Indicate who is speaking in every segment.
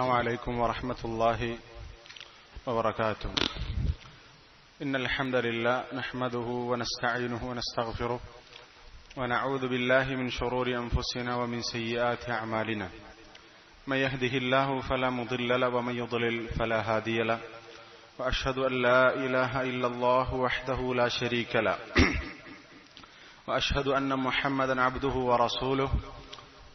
Speaker 1: السلام عليكم ورحمة الله وبركاته إن الحمد لله نحمده ونستعينه ونستغفره ونعوذ بالله من شرور أنفسنا ومن سيئات أعمالنا من يهده الله فلا مضل له ومن يضلل فلا هادي له وأشهد أن لا إله إلا الله وحده لا شريك له وأشهد أن محمدا عبده ورسوله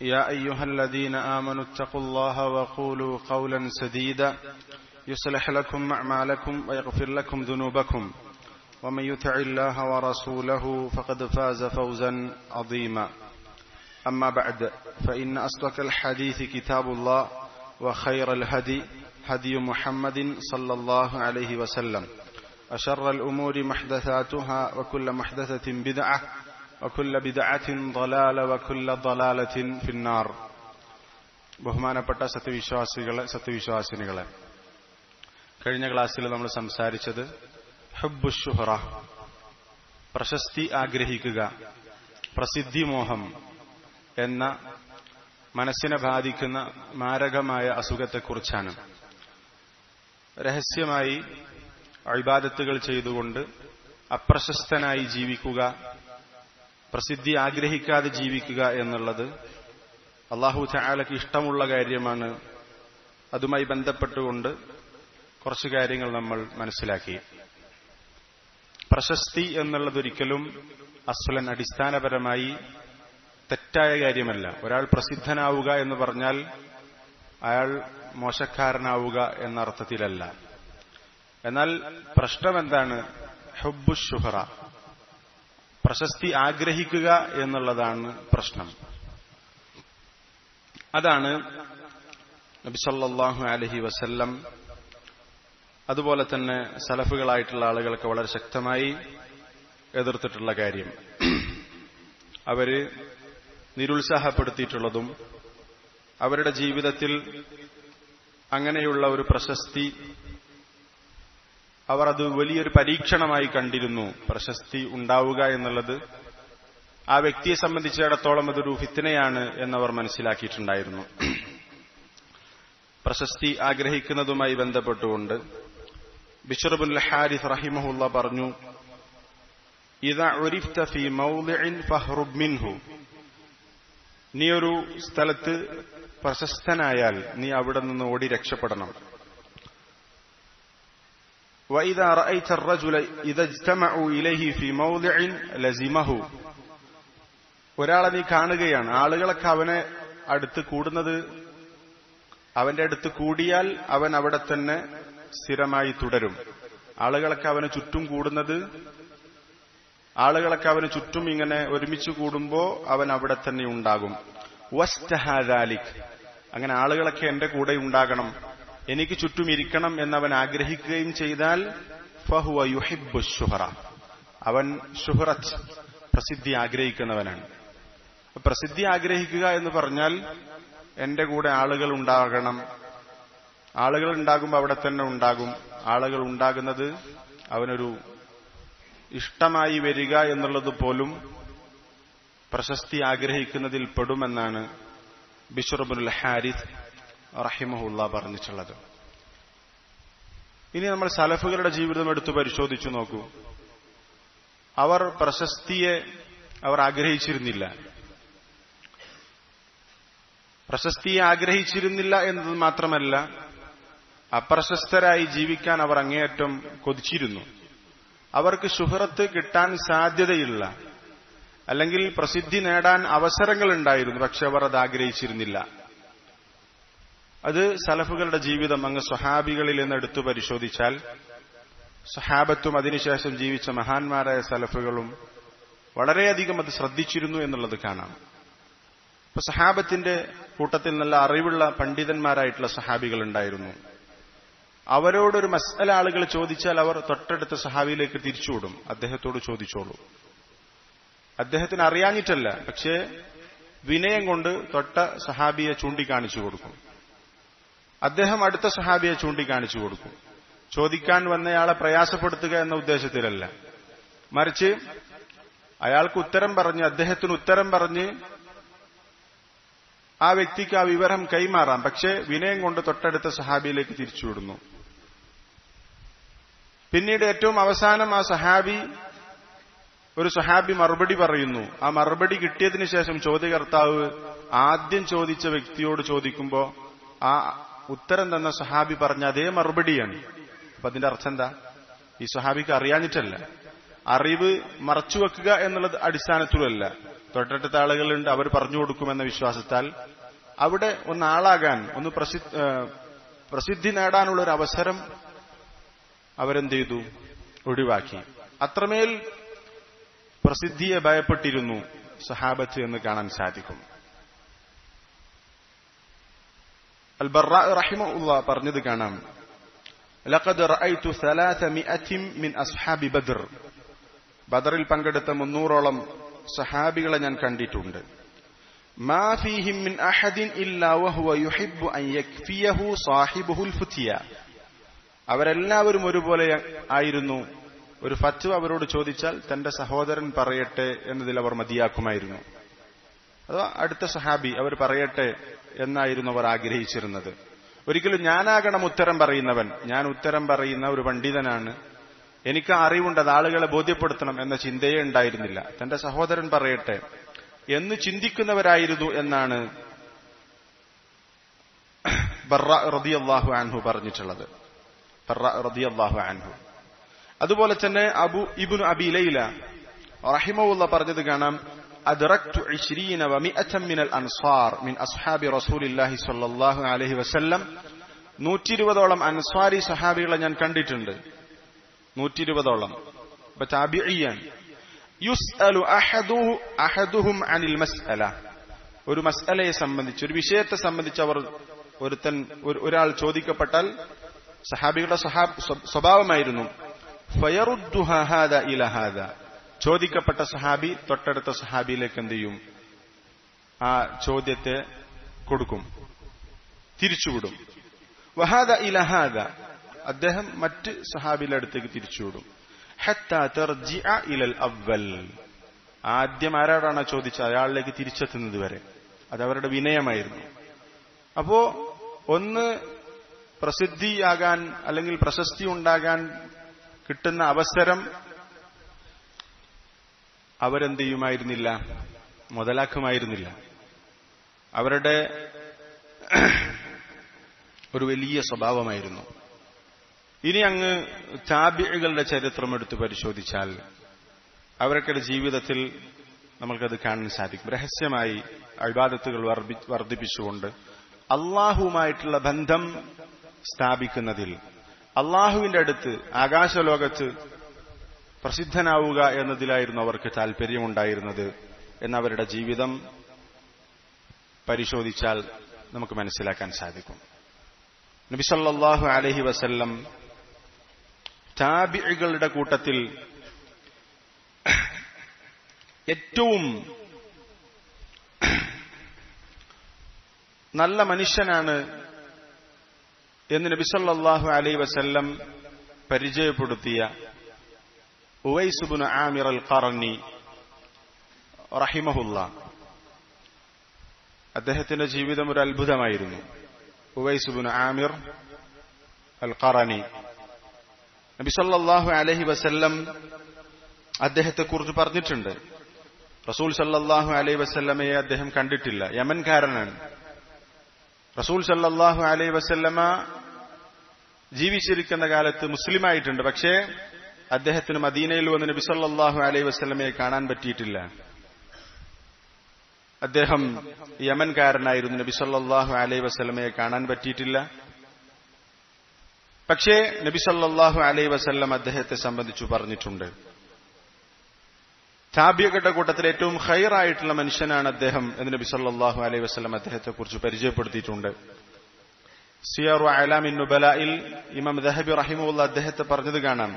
Speaker 1: يا أيها الذين آمنوا اتقوا الله وقولوا قولا سديدا يصلح لكم أعمالكم ويغفر لكم ذنوبكم ومن يطع الله ورسوله فقد فاز فوزا عظيما أما بعد فإن أصدق الحديث كتاب الله وخير الهدي هدي محمد صلى الله عليه وسلم أشر الأمور محدثاتها وكل محدثة بدعة വക്കുല്ല ബിദഅത്തിൻ ദലാല വക്കുല്ല ദലാലത്തിൻ ഫിന്നാർ ബഹുമാനപ്പെട്ട സത്യവിശ്വാസികളെ സത്യവിശ്വാസിനികളെ കഴിഞ്ഞ ക്ലാസ്സിൽ നമ്മൾ സംസാരിച്ചത് ഹബ്ബുഷുഹറ പ്രശസ്തി ആഗ്രഹിക്കുക പ്രസിദ്ധിമോഹം എന്ന മനസ്സിനെ ബാധിക്കുന്ന മാരകമായ അസുഖത്തെക്കുറിച്ചാണ് രഹസ്യമായി അഴിബാദത്തുകൾ ചെയ്തുകൊണ്ട് അപ്രശസ്തനായി ജീവിക്കുക പ്രസിദ്ധി ആഗ്രഹിക്കാതെ ജീവിക്കുക എന്നുള്ളത് അള്ളാഹു ചായാലയ്ക്ക് ഇഷ്ടമുള്ള കാര്യമാണ് അതുമായി ബന്ധപ്പെട്ടുകൊണ്ട് കുറച്ച് കാര്യങ്ങൾ നമ്മൾ മനസ്സിലാക്കി പ്രശസ്തി എന്നുള്ളതൊരിക്കലും അസ്വലൻ അടിസ്ഥാനപരമായി തെറ്റായ കാര്യമല്ല ഒരാൾ പ്രസിദ്ധനാവുക എന്ന് പറഞ്ഞാൽ അയാൾ മോശക്കാരനാവുക എന്ന അർത്ഥത്തിലല്ല എന്നാൽ പ്രശ്നം എന്താണ് പ്രശസ്തി ആഗ്രഹിക്കുക എന്നുള്ളതാണ് പ്രശ്നം അതാണ് നബിസല്ലാഹു അലഹി വസല്ലം അതുപോലെ തന്നെ സലഫുകളായിട്ടുള്ള ആളുകളൊക്കെ വളരെ ശക്തമായി എതിർത്തിട്ടുള്ള കാര്യം അവര് നിരുത്സാഹപ്പെടുത്തിയിട്ടുള്ളതും അവരുടെ ജീവിതത്തിൽ അങ്ങനെയുള്ള ഒരു പ്രശസ്തി അവർ അത് വലിയൊരു പരീക്ഷണമായി കണ്ടിരുന്നു പ്രശസ്തി ഉണ്ടാവുക എന്നുള്ളത് ആ വ്യക്തിയെ സംബന്ധിച്ചിടത്തോളം അതൊരു ഫിത്തിനയാണ് എന്നവർ മനസ്സിലാക്കിയിട്ടുണ്ടായിരുന്നു പ്രശസ്തി ആഗ്രഹിക്കുന്നതുമായി ബന്ധപ്പെട്ടുകൊണ്ട് ബിഷറബുൽ ഹാരിഫ് റഹിമഹുല്ല പറഞ്ഞു ഫഹ്റുബ്മിൻഹു നീ ഒരു സ്ഥലത്ത് പ്രശസ്തനായാൽ നീ അവിടെ നിന്ന് ഓടി രക്ഷപ്പെടണം وإذا رأيت الرجل إذا اجتمعوا إليه في موضع لزمه ഒരാളെ നീ കാണുകയാണ് ആളുകളൊക്കെ അവനെ അടുത്ത് കൂടുന്നത് അവന്റെ അടുത്ത് കൂടിയാൽ അവൻ അവിടെ തന്നെ സ്ഥിരമായി തുടരും ആളുകളൊക്കെ അവന് ചുറ്റും കൂടുന്നത് ആളുകളൊക്കെ അവന് ചുറ്റും ഇങ്ങനെ ഒരുമിച്ച് കൂടുമ്പോൾ അവൻ അവിടെ തന്നെ ഉണ്ടാകും വസ്റ്റഹാദാലിക് അങ്ങനെ ആളുകളൊക്കെ എന്റെ കൂടെ ഉണ്ടാകണം എനിക്ക് ചുറ്റും ഇരിക്കണം എന്നവൻ ആഗ്രഹിക്കുകയും ചെയ്താൽ ഫഹുവ യുഹിബു ഷുഹറ അവൻ ഷുഹറത്ത് പ്രസിദ്ധി ആഗ്രഹിക്കുന്നവനാണ് പ്രസിദ്ധി ആഗ്രഹിക്കുക എന്ന് പറഞ്ഞാൽ എന്റെ കൂടെ ആളുകൾ ഉണ്ടാകണം ആളുകൾ ഉണ്ടാകുമ്പോൾ അവിടെ തന്നെ ഉണ്ടാകും ആളുകൾ ഉണ്ടാകുന്നത് അവനൊരു ഇഷ്ടമായി വരിക എന്നുള്ളത് പോലും പ്രശസ്തി ആഗ്രഹിക്കുന്നതിൽ പെടുമെന്നാണ് ബിഷറബുൽ ഹാരിസ് റഹിമഹുല്ല പറഞ്ഞിട്ടുള്ളത് ഇനി നമ്മൾ സലഫുകളുടെ ജീവിതം എടുത്ത് പരിശോധിച്ചു നോക്കൂ അവർ പ്രശസ്തിയെ അവർ ആഗ്രഹിച്ചിരുന്നില്ല പ്രശസ്തിയെ ആഗ്രഹിച്ചിരുന്നില്ല എന്നത് മാത്രമല്ല അപ്രശസ്തരായി ജീവിക്കാൻ അവർ അങ്ങേയറ്റം കൊതിച്ചിരുന്നു അവർക്ക് ശുഹ്രത്ത് കിട്ടാൻ സാധ്യതയുള്ള അല്ലെങ്കിൽ പ്രസിദ്ധി നേടാൻ അവസരങ്ങൾ ഉണ്ടായിരുന്നു പക്ഷെ അവർ അത് ആഗ്രഹിച്ചിരുന്നില്ല അത് സലഫുകളുടെ ജീവിതം അങ്ങ് സ്വഹാബികളിൽ നിന്ന് എടുത്തു പരിശോധിച്ചാൽ സഹാബത്തും അതിനുശേഷം ജീവിച്ച മഹാന്മാരായ സലഫുകളും വളരെയധികം അത് ശ്രദ്ധിച്ചിരുന്നു എന്നുള്ളത് കാണാം ഇപ്പൊ സഹാബത്തിന്റെ കൂട്ടത്തിൽ നല്ല അറിവുള്ള പണ്ഡിതന്മാരായിട്ടുള്ള സഹാബികൾ ഉണ്ടായിരുന്നു അവരോടൊരു മസല ആളുകൾ ചോദിച്ചാൽ അവർ തൊട്ടടുത്ത സഹാബിയിലേക്ക് തിരിച്ചുവിടും അദ്ദേഹത്തോട് ചോദിച്ചോളൂ അദ്ദേഹത്തിന് അറിയാഞ്ഞിട്ടല്ല പക്ഷേ വിനയം കൊണ്ട് തൊട്ട സഹാബിയെ ചൂണ്ടിക്കാണിച്ചു കൊടുക്കും അദ്ദേഹം അടുത്ത സഹാബിയെ ചൂണ്ടിക്കാണിച്ചു കൊടുക്കും ചോദിക്കാൻ വന്നയാളെ പ്രയാസപ്പെടുത്തുക എന്ന ഉദ്ദേശത്തിലല്ല മറിച്ച് അയാൾക്ക് ഉത്തരം പറഞ്ഞ് അദ്ദേഹത്തിന് ഉത്തരം പറഞ്ഞ് ആ വ്യക്തിക്ക് ആ വിവരം കൈമാറാം പക്ഷേ വിനയം കൊണ്ട് തൊട്ടടുത്ത സഹാബിയിലേക്ക് തിരിച്ചുവിടുന്നു പിന്നീട് ഏറ്റവും അവസാനം ആ സഹാബി ഒരു സഹാബി മറുപടി പറയുന്നു ആ മറുപടി കിട്ടിയതിനു ശേഷം ചോദ്യകർത്താവ് ആദ്യം ചോദിച്ച വ്യക്തിയോട് ചോദിക്കുമ്പോൾ ആ ഉത്തരം തന്ന സഹാബി പറഞ്ഞ അതേ മറുപടിയാണ് അപ്പൊ അതിന്റെ അർത്ഥം എന്താ ഈ സഹാബിക്ക് അറിയാഞ്ഞിട്ടല്ല അറിവ് മറച്ചുവെക്കുക എന്നുള്ളത് അടിസ്ഥാനത്തിലല്ല തൊട്ടടുത്ത ആളുകളുണ്ട് അവർ പറഞ്ഞു കൊടുക്കുമെന്ന വിശ്വാസത്താൽ അവിടെ ഒന്ന് ആളാകാൻ ഒന്ന് പ്രസിദ്ധി നേടാനുള്ള ഒരു അവസരം അവരെന്ത് ചെയ്തു ഒഴിവാക്കി അത്രമേൽ പ്രസിദ്ധിയെ ഭയപ്പെട്ടിരുന്നു സഹാബത്ത് എന്ന് കാണാൻ സാധിക്കും അൽബറ റഹിമുള്ള പറഞ്ഞത് കാണാം ലഖദ് റഅയ്തു സലാസമിഅതിം മിൻ അസ്ഹാബി ബദർ ബദറിൽ പങ്കെടുത്ത മുന്നൂറോളം സഹാബികളെ ഞാൻ കണ്ടിട്ടുണ്ട് മാ ഫീഹിം മിൻ അഹദിൻ ഇല്ലാ വഹുവ യുഹിബ്ബു അൻ യക്ഫിയഹു സാഹിബുഹുൽ ഫുത്തിയ അവരെല്ലാവരും ഒരുപോലെ ആയിരുന്നു ഒരു ഫത്വ അവരോട് ചോദിച്ചാൽ തന്റെ സഹോദരൻ പറയട്ടെ എന്നതിൽ അവർ മതിയാക്കുമായിരുന്നു അതോ അടുത്ത സഹാബി അവർ പറയട്ടെ എന്നായിരുന്നു അവർ ആഗ്രഹിച്ചിരുന്നത് ഒരിക്കലും ഞാനാകണം ഉത്തരം പറയുന്നവൻ ഞാൻ ഉത്തരം പറയുന്ന ഒരു പണ്ഡിതനാണ് എനിക്ക് അറിവുണ്ട് അത് ആളുകളെ ബോധ്യപ്പെടുത്തണം എന്ന ചിന്തയേ ഉണ്ടായിരുന്നില്ല തന്റെ സഹോദരൻ പറയട്ടെ എന്ന് ചിന്തിക്കുന്നവരായിരുന്നു എന്നാണ് ബറ റതി അള്ളാഹു ആൻഹു പറഞ്ഞിട്ടുള്ളത് ബറ റതി അള്ളാഹു ആൻഹു അതുപോലെ തന്നെ അബു ഇബുൻ അബി ലൈല റഹിമുള്ള പറഞ്ഞത് കാണാം أدركت عشرين ومئة من الأنصار من أصحاب رسول الله صلى الله عليه وسلم أنصاري صحابي كندي تند നൂറ്റി ഇരുപതോളം بتابعيا يسأل أحده أحدهم عن المسألة ഒരു മസ്അലയെ സംബന്ധിച്ച് ഒരു വിഷയത്തെ സംബന്ധിച്ച് അവർ ഒരുത്തൻ ഒരാൾ ചോദിക്കപ്പെട്ടാൽ സഹാബികളുടെ സ്വഭാവമായിരുന്നു ചോദിക്കപ്പെട്ട സഹാബി തൊട്ടടുത്ത സഹാബിയിലേക്ക് എന്ത് ചെയ്യും ആ ചോദ്യത്തെ കൊടുക്കും തിരിച്ചുവിടും വഹാദ ഇലഹാദ അദ്ദേഹം മറ്റ് സഹാബിയിലെ അടുത്തേക്ക് തിരിച്ചുവിടും ഇലൽ അവൽ ആദ്യം ആരാടാണോ ചോദിച്ചത് അയാളിലേക്ക് തിരിച്ചെത്തുന്നത് വരെ അത് അവരുടെ വിനയമായിരുന്നു അപ്പോ ഒന്ന് പ്രസിദ്ധിയാകാൻ അല്ലെങ്കിൽ പ്രശസ്തി ഉണ്ടാകാൻ കിട്ടുന്ന അവസരം അവരെന്ത് ചെയ്യുമായിരുന്നില്ല മുതലാക്കുമായിരുന്നില്ല അവരുടെ ഒരു വലിയ സ്വഭാവമായിരുന്നു ഇനി അങ്ങ് താബികളുടെ ചരിത്രം എടുത്ത് പരിശോധിച്ചാൽ അവരൊക്കെ ജീവിതത്തിൽ നമ്മൾക്കത് കാണാൻ സാധിക്കും രഹസ്യമായി അഭിവാദത്തുകൾ വർദ്ധിപ്പിച്ചുകൊണ്ട് അള്ളാഹുവുമായിട്ടുള്ള ബന്ധം സ്ഥാപിക്കുന്നതിൽ അള്ളാഹുവിന്റെ അടുത്ത് ആകാശലോകത്ത് പ്രസിദ്ധനാവുക എന്നതിലായിരുന്നു അവർക്ക് താൽപര്യമുണ്ടായിരുന്നത് എന്നവരുടെ ജീവിതം പരിശോധിച്ചാൽ നമുക്ക് മനസ്സിലാക്കാൻ സാധിക്കും നബിസല്ലാഹു അലഹി വസല്ലം ടാബികളുടെ കൂട്ടത്തിൽ ഏറ്റവും നല്ല മനുഷ്യനാണ് എന്ന് നബിസല്ലാഹു അലൈ വസല്ലം പരിചയപ്പെടുത്തിയ ഉവൈസുബുൻ ആമിർ അൽ ഖറന്നി റഹിമഹുല്ല അദ്ദേഹത്തിന്റെ ജീവിതം ഒരു അത്ഭുതമായിരുന്നു ഉവൈസുബുൻ ആമിർ അൽ ഖറനി നബിസല്ലാഹു അലഹി വസല്ലം അദ്ദേഹത്തെക്കുറിച്ച് പറഞ്ഞിട്ടുണ്ട് റസൂൽ സല്ലാഹു അലൈഹി വസല്ലമയെ അദ്ദേഹം കണ്ടിട്ടില്ല യമൻകാരനാണ് റസൂൽ സല്ലാഹു അലൈഹി വസല്ലമ ജീവിച്ചിരിക്കുന്ന കാലത്ത് മുസ്ലിമായിട്ടുണ്ട് പക്ഷേ അദ്ദേഹത്തിന് മദീനയിൽ വന്ന് നബി സല്ലാഹു അലൈഹി വസ്ലമയെ കാണാൻ പറ്റിയിട്ടില്ല അദ്ദേഹം യമൻകാരനായിരുന്നു നബി സല്ലാഹു അലൈഹി വസ്ലമയെ കാണാൻ പറ്റിയിട്ടില്ല പക്ഷേ നബി സല്ലാഹു അലൈഹി വസ്ല്ലം അദ്ദേഹത്തെ സംബന്ധിച്ചു പറഞ്ഞിട്ടുണ്ട് താബിയകളുടെ കൂട്ടത്തിൽ ഏറ്റവും ഹൈറായിട്ടുള്ള മനുഷ്യനാണ് അദ്ദേഹം എന്ന് നബി സല്ലാഹു അലൈഹി വസ്ലം അദ്ദേഹത്തെക്കുറിച്ച് പരിചയപ്പെടുത്തിയിട്ടുണ്ട് സിയാറു അലാമിൻ നുബലായിൽ ഇമാം ദഹബി റഹിമുള്ള അദ്ദേഹത്തെ പറഞ്ഞത് കാണാം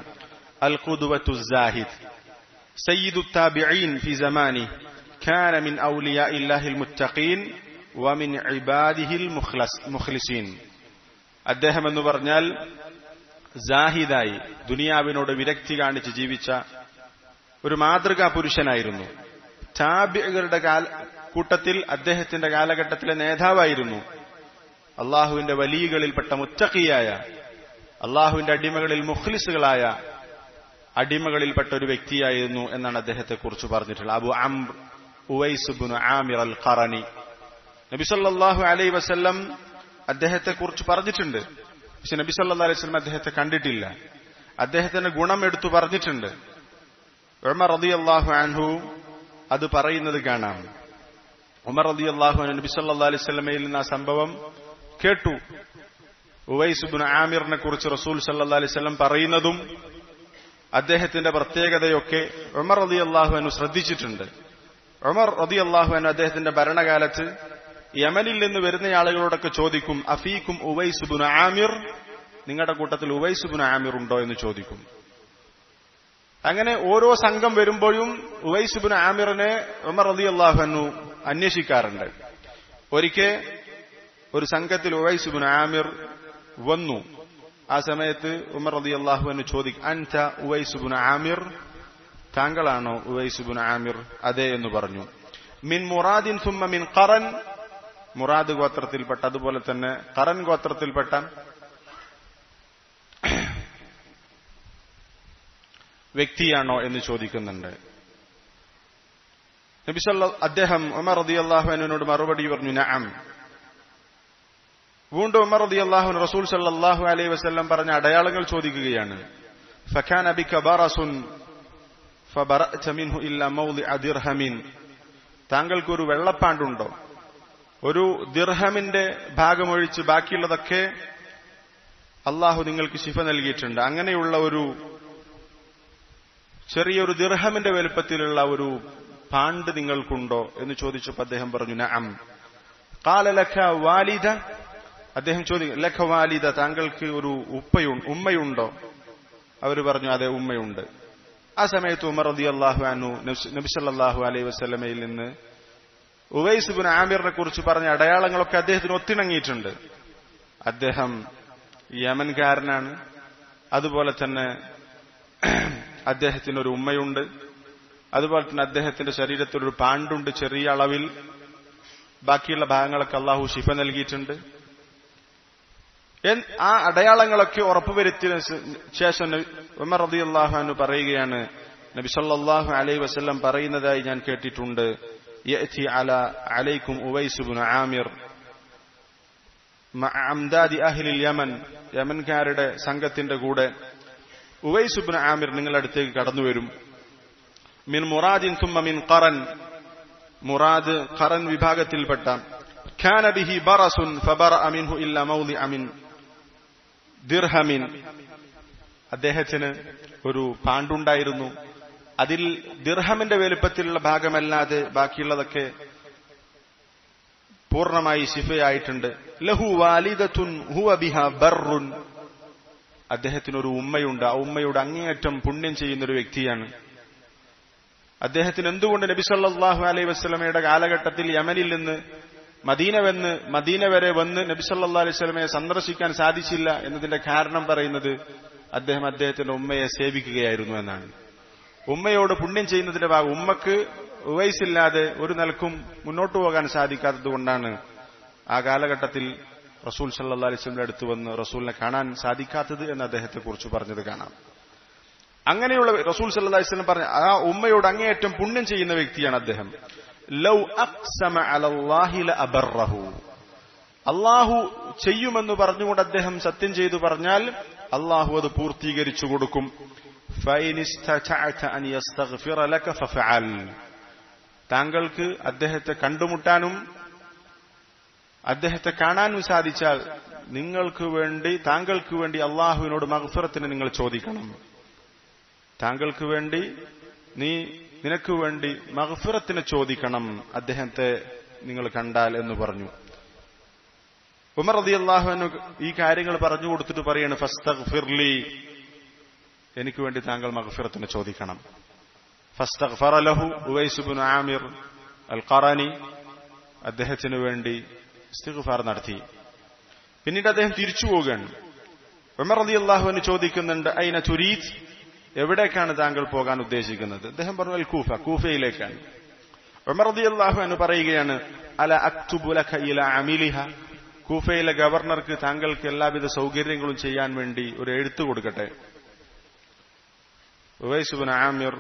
Speaker 1: القدوة الزاهد سيد التابعين في زمانه كان من أولياء الله المتقين ومن عباده المخلصين അദ്ദേഹം എന്ന് പറഞ്ഞാൽ ജാഹിദായി ദുനിയാവിനോട് വിരക്തി കാണിച്ച് ജീവിച്ച ഒരു മാതൃകാ പുരുഷനായിരുന്നു താബികളുടെ കൂട്ടത്തിൽ അദ്ദേഹത്തിന്റെ കാലഘട്ടത്തിലെ നേതാവായിരുന്നു അള്ളാഹുവിന്റെ വലിയകളിൽപ്പെട്ട മുത്തക്കിയായ അള്ളാഹുവിന്റെ അടിമകളിൽ മുഖ്ലിസുകളായ അടിമകളിൽപ്പെട്ട ഒരു വ്യക്തിയായിരുന്നു എന്നാണ് അദ്ദേഹത്തെക്കുറിച്ച് പറഞ്ഞിട്ടുള്ളത് അബു അംർ ഉവൈസുബുൻ ആമിർ അൽ ഖറനി നബി അലൈ വസ്ല്ലം അദ്ദേഹത്തെക്കുറിച്ച് പറഞ്ഞിട്ടുണ്ട് പക്ഷെ നബി സല്ലാ അലൈഹി സ്വലം അദ്ദേഹത്തെ കണ്ടിട്ടില്ല അദ്ദേഹത്തിന്റെ ഗുണം എടുത്തു പറഞ്ഞിട്ടുണ്ട് ഉമർ റബി അള്ളാഹു അൻഹു അത് പറയുന്നത് കാണാം ഉമർ റബി അള്ളാഹു നബി സല്ലാ അലൈഹി സ്വലമയിൽ നിന്ന് ആ സംഭവം കേട്ടു ഉവൈസുബിൻ ആമിറിനെ കുറിച്ച് റസൂൽ സല്ലാ അലൈഹി സ്വലം പറയുന്നതും അദ്ദേഹത്തിന്റെ പ്രത്യേകതയൊക്കെ ഉമർ റതി അള്ളാഹുവിനു ശ്രദ്ധിച്ചിട്ടുണ്ട് ഉമർ റതി അള്ളാഹുവിന് അദ്ദേഹത്തിന്റെ ഭരണകാലത്ത് യമനിൽ നിന്ന് വരുന്ന ആളുകളോടൊക്കെ ചോദിക്കും അഫീഖും ഉവൈസുബുൻ ആമിർ നിങ്ങളുടെ കൂട്ടത്തിൽ ഉവൈസുബുൻ ആമിർ ഉണ്ടോ എന്ന് ചോദിക്കും അങ്ങനെ ഓരോ സംഘം വരുമ്പോഴും ഉവൈസുബിൻ ആമിറിനെ ഉമർ റതി അള്ളാഹു അന്വേഷിക്കാറുണ്ട് ഒരിക്കൽ ഒരു സംഘത്തിൽ ഉവൈസുബിൻ ആമിർ വന്നു ആ സമയത്ത് ഉമർ റതി അള്ളാഹുവിന് ചോദിക്കും അൻത ഉവൈസുബുൻ ആമിർ താങ്കളാണോ ഉവൈസുബുൻ ആമിർ അതെ എന്ന് പറഞ്ഞു മിൻ മുറാദിൻ സുമ മിൻ കറൻ മുറാദ് ഗോത്രത്തിൽപ്പെട്ട അതുപോലെ തന്നെ കറൻ ഗോത്രത്തിൽപ്പെട്ട വ്യക്തിയാണോ എന്ന് ചോദിക്കുന്നുണ്ട് നബിസല്ല അദ്ദേഹം ഉമർ റതി അള്ളാഹുവിനോട് മറുപടി പറഞ്ഞു നഅം വീണ്ടും ഉമർ റതി അള്ളാഹു റസൂൽ സല്ലാഹു അലൈഹി വസ്ല്ലം പറഞ്ഞ അടയാളങ്ങൾ ചോദിക്കുകയാണ് ഫഖാൻ അബി കബാറസുൻ താങ്കൾക്കൊരു വെള്ളപ്പാണ്ടുണ്ടോ ഒരു ദിർഹമിന്റെ ഭാഗമൊഴിച്ച് ബാക്കിയുള്ളതൊക്കെ അള്ളാഹു നിങ്ങൾക്ക് ശിഫ നൽകിയിട്ടുണ്ട് അങ്ങനെയുള്ള ഒരു ചെറിയൊരു ദിർഹമിന്റെ വലുപ്പത്തിലുള്ള ഒരു പാണ്ട് നിങ്ങൾക്കുണ്ടോ എന്ന് ചോദിച്ചപ്പോൾ അദ്ദേഹം പറഞ്ഞു നഅം കാലലഖ വാലിദ അദ്ദേഹം ചോദിക്കും ലഖവാലിത താങ്കൾക്ക് ഒരു ഉപ്പയു ഉമ്മയുണ്ടോ അവർ പറഞ്ഞു അതെ ഉമ്മയുണ്ട് ആ സമയത്ത് ഉമർ റബി അള്ളാഹു അനു നബിസല്ലാഹു അലൈ വസ്ലമയിൽ നിന്ന് ഉവൈസ് ബിൻ ആമിറിനെ കുറിച്ച് പറഞ്ഞ അടയാളങ്ങളൊക്കെ അദ്ദേഹത്തിന് ഒത്തിണങ്ങിയിട്ടുണ്ട് അദ്ദേഹം യമൻകാരനാണ് അതുപോലെ തന്നെ അദ്ദേഹത്തിന് ഒരു ഉമ്മയുണ്ട് അതുപോലെ തന്നെ അദ്ദേഹത്തിന്റെ ശരീരത്തിൽ ഒരു പാണ്ടുണ്ട് ചെറിയ അളവിൽ ബാക്കിയുള്ള ഭാഗങ്ങളൊക്കെ അള്ളാഹു ശിഫ നൽകിയിട്ടുണ്ട് ആ അടയാളങ്ങളൊക്കെ ഉറപ്പുവരുത്തിയതിന് ശേഷം ഉമർ റബി അള്ളാഹു എന്ന് പറയുകയാണ് നബി സല്ലാഹു അലൈ വസ്ല്ലം പറയുന്നതായി ഞാൻ കേട്ടിട്ടുണ്ട് അലൈക്കും ആമിർ അംദാദി അഹ്ലിൽ യമൻ യമൻകാരുടെ സംഘത്തിന്റെ കൂടെ ഉവൈസുബിൻ ആമിർ നിങ്ങളുടെ അടുത്തേക്ക് കടന്നു വരും മിൻ മുറാദിൻ തുമ്മ മിൻ കറൻ മുറാദ് കറൻ വിഭാഗത്തിൽപ്പെട്ട ഖാനബിഹി ബറസുൻ ഫബർ അമിൻഹു ഇല്ല മൗദി അമിൻ ദിർഹമിൻ അദ്ദേഹത്തിന് ഒരു പാണ്ടുണ്ടായിരുന്നു അതിൽ ദിർഹമിന്റെ വലിപ്പത്തിലുള്ള ഭാഗമല്ലാതെ ബാക്കിയുള്ളതൊക്കെ പൂർണ്ണമായി ശിഫയായിട്ടുണ്ട് ലഹു വാലിദത്തുൻ ഹുവ ബിഹ ബർറുൻ അദ്ദേഹത്തിനൊരു ഉമ്മയുണ്ട് ആ ഉമ്മയുടെ അങ്ങേയറ്റം പുണ്യം ചെയ്യുന്നൊരു വ്യക്തിയാണ് അദ്ദേഹത്തിന് എന്തുകൊണ്ട് നബി സല്ലാഹു അലൈഹി വസ്ലമയുടെ കാലഘട്ടത്തിൽ യമനിൽ നിന്ന് മദീന വന്ന് മദീന വരെ വന്ന് നബിസല്ലാ അലൈഹി സ്വലമയെ സന്ദർശിക്കാൻ സാധിച്ചില്ല എന്നതിന്റെ കാരണം പറയുന്നത് അദ്ദേഹം അദ്ദേഹത്തിന്റെ ഉമ്മയെ സേവിക്കുകയായിരുന്നു എന്നാണ് ഉമ്മയോട് പുണ്യം ചെയ്യുന്നതിന്റെ ഭാഗം ഉമ്മക്ക് വയസ്സില്ലാതെ ഒരു നിലക്കും മുന്നോട്ടു പോകാൻ സാധിക്കാത്തതുകൊണ്ടാണ് ആ കാലഘട്ടത്തിൽ റസൂൽ സല്ലാ അലിസ്ലിന്റെ അടുത്ത് വന്ന് റസൂലിനെ കാണാൻ സാധിക്കാത്തത് എന്ന് അദ്ദേഹത്തെക്കുറിച്ച് പറഞ്ഞത് കാണാം അങ്ങനെയുള്ള റസൂൽ സല്ലാ അലിസ്ലം പറഞ്ഞ ആ ഉമ്മയോട് അങ്ങേയറ്റം പുണ്യം ചെയ്യുന്ന വ്യക്തിയാണ് അദ്ദേഹം ലൗ അക്സമ അലല്ലാഹില അബറഹു അള്ളാഹു ചെയ്യുമെന്ന് പറഞ്ഞുകൊണ്ട് അദ്ദേഹം സത്യം ചെയ്തു പറഞ്ഞാൽ അള്ളാഹു അത് പൂർത്തീകരിച്ചു കൊടുക്കും താങ്കൾക്ക് അദ്ദേഹത്തെ കണ്ടുമുട്ടാനും അദ്ദേഹത്തെ കാണാനും സാധിച്ചാൽ നിങ്ങൾക്ക് വേണ്ടി താങ്കൾക്ക് വേണ്ടി അള്ളാഹുവിനോട് മഹഫുറത്തിന് നിങ്ങൾ ചോദിക്കണം താങ്കൾക്ക് വേണ്ടി നീ നിനക്ക് വേണ്ടി മഹഫുറത്തിന് ചോദിക്കണം അദ്ദേഹത്തെ നിങ്ങൾ കണ്ടാൽ എന്ന് പറഞ്ഞു ഉമർ അദി അള്ളാഹുവിന് ഈ കാര്യങ്ങൾ പറഞ്ഞു കൊടുത്തിട്ട് പറയാണ് ഫസ്തഗ്ഫിർലി എനിക്ക് വേണ്ടി താങ്കൾ മഹഫിറത്തിനെ ചോദിക്കണം ഫസ്തഗ്ഫർ അലഹു ഉവൈസുബിൻ ആമിർ അൽ ഖറാനി അദ്ദേഹത്തിന് വേണ്ടി ഇസ്തിഗ്ഫാർ നടത്തി പിന്നീട് അദ്ദേഹം തിരിച്ചു പോവുകയാണ് ഉമർ അലി അള്ളാഹുവിന് ചോദിക്കുന്നുണ്ട് അയിന ചുരീത് എവിടേക്കാണ് താങ്കൾ പോകാൻ ഉദ്ദേശിക്കുന്നത് അദ്ദേഹം പറഞ്ഞു അൽ കൂഫ കൂഫയിലേക്കാണ് ഉമർദി അള്ളാഹു എന്ന് പറയുകയാണ് അല അക്തുബുലഖ ഇല അമിലിഹ കൂഫയിലെ ഗവർണർക്ക് താങ്കൾക്ക് എല്ലാവിധ സൗകര്യങ്ങളും ചെയ്യാൻ വേണ്ടി ഒരു എഴുത്ത് കൊടുക്കട്ടെ ഉവൈസുബിൻ ആമിർ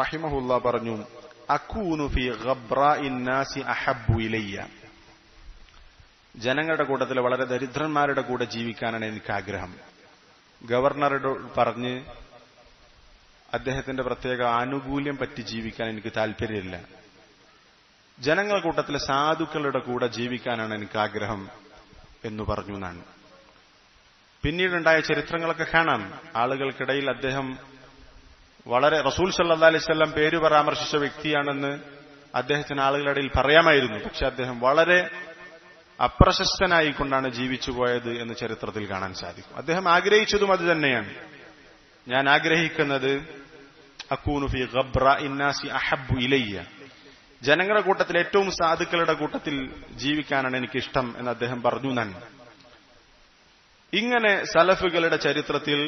Speaker 1: റഹിമഹുല്ല പറഞ്ഞു അക്കൂനു ഫി ഗബ്രാസി അഹബു ഇലയ്യ ജനങ്ങളുടെ കൂട്ടത്തിൽ വളരെ ദരിദ്രന്മാരുടെ കൂടെ ജീവിക്കാനാണ് എനിക്ക് ആഗ്രഹം ഗവർണറോട് പറഞ്ഞ് അദ്ദേഹത്തിന്റെ പ്രത്യേക ആനുകൂല്യം പറ്റി ജീവിക്കാൻ എനിക്ക് താല്പര്യമില്ല ജനങ്ങൾ കൂട്ടത്തിലെ സാധുക്കളുടെ കൂടെ ജീവിക്കാനാണ് എനിക്ക് ആഗ്രഹം എന്ന് പറഞ്ഞു എന്നാണ് പിന്നീടുണ്ടായ ചരിത്രങ്ങളൊക്കെ കാണാം ആളുകൾക്കിടയിൽ അദ്ദേഹം വളരെ റസൂൽ സല്ലാ അലൈവല്ലം പേര് പരാമർശിച്ച വ്യക്തിയാണെന്ന് അദ്ദേഹത്തിന് ആളുകളിടയിൽ പറയാമായിരുന്നു പക്ഷെ അദ്ദേഹം വളരെ അപ്രശസ്തനായിക്കൊണ്ടാണ് ജീവിച്ചു പോയത് എന്ന് ചരിത്രത്തിൽ കാണാൻ സാധിക്കും അദ്ദേഹം ആഗ്രഹിച്ചതും അത് തന്നെയാണ് ഞാൻ ആഗ്രഹിക്കുന്നത് ഗബ്ര ഇലയ്യ ജനങ്ങളുടെ കൂട്ടത്തിൽ ഏറ്റവും സാധുക്കളുടെ കൂട്ടത്തിൽ ജീവിക്കാനാണ് എനിക്ക് ഇഷ്ടം എന്ന് അദ്ദേഹം പറഞ്ഞു നന്ദി ഇങ്ങനെ സലഫുകളുടെ ചരിത്രത്തിൽ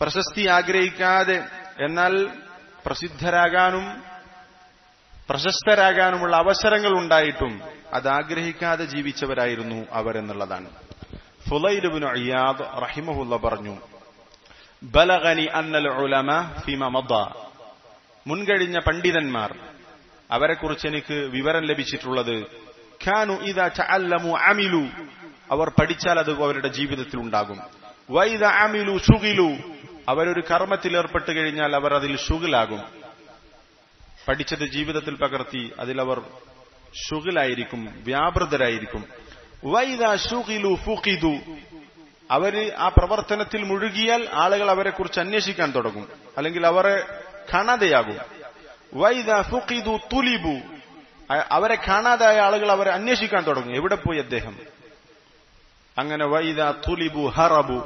Speaker 1: പ്രശസ്തി ആഗ്രഹിക്കാതെ എന്നാൽ പ്രസിദ്ധരാകാനും പ്രശസ്തരാകാനുമുള്ള അവസരങ്ങൾ ഉണ്ടായിട്ടും അത് ആഗ്രഹിക്കാതെ ജീവിച്ചവരായിരുന്നു അവരെന്നുള്ളതാണ് ഫുലൈലുബിൻ അയ്യാദ് റഹിമഹുല്ല പറഞ്ഞു ബലഗനി അന്നൽ ഉലമ ഫിമ മദ്ദ മുൻകഴിഞ്ഞ പണ്ഡിതന്മാർ അവരെക്കുറിച്ച് എനിക്ക് വിവരം ലഭിച്ചിട്ടുള്ളത് ഖാനു ഇദാ തഅല്ലമു അമിലു അവർ പഠിച്ചാൽ അത് അവരുടെ ജീവിതത്തിൽ ഉണ്ടാകും വൈദ അമിലു ഷുഗിലു അവരൊരു കർമ്മത്തിൽ ഏർപ്പെട്ട് കഴിഞ്ഞാൽ അവർ അതിൽ ഷുഗിലാകും പഠിച്ചത് ജീവിതത്തിൽ പകർത്തി അതിലവർ ഷുഗിലായിരിക്കും വ്യാപൃതരായിരിക്കും വൈദ ഷുഗിലു ഫുഖിദു അവർ ആ പ്രവർത്തനത്തിൽ മുഴുകിയാൽ ആളുകൾ അവരെക്കുറിച്ച് അന്വേഷിക്കാൻ തുടങ്ങും അല്ലെങ്കിൽ അവരെ കാണാതെയാകും വൈദ ഫുഖിദു തുലിബു അവരെ കാണാതായ ആളുകൾ അവരെ അന്വേഷിക്കാൻ തുടങ്ങും എവിടെ പോയി അദ്ദേഹം അങ്ങനെ വൈദ തുലിബു ഹറബു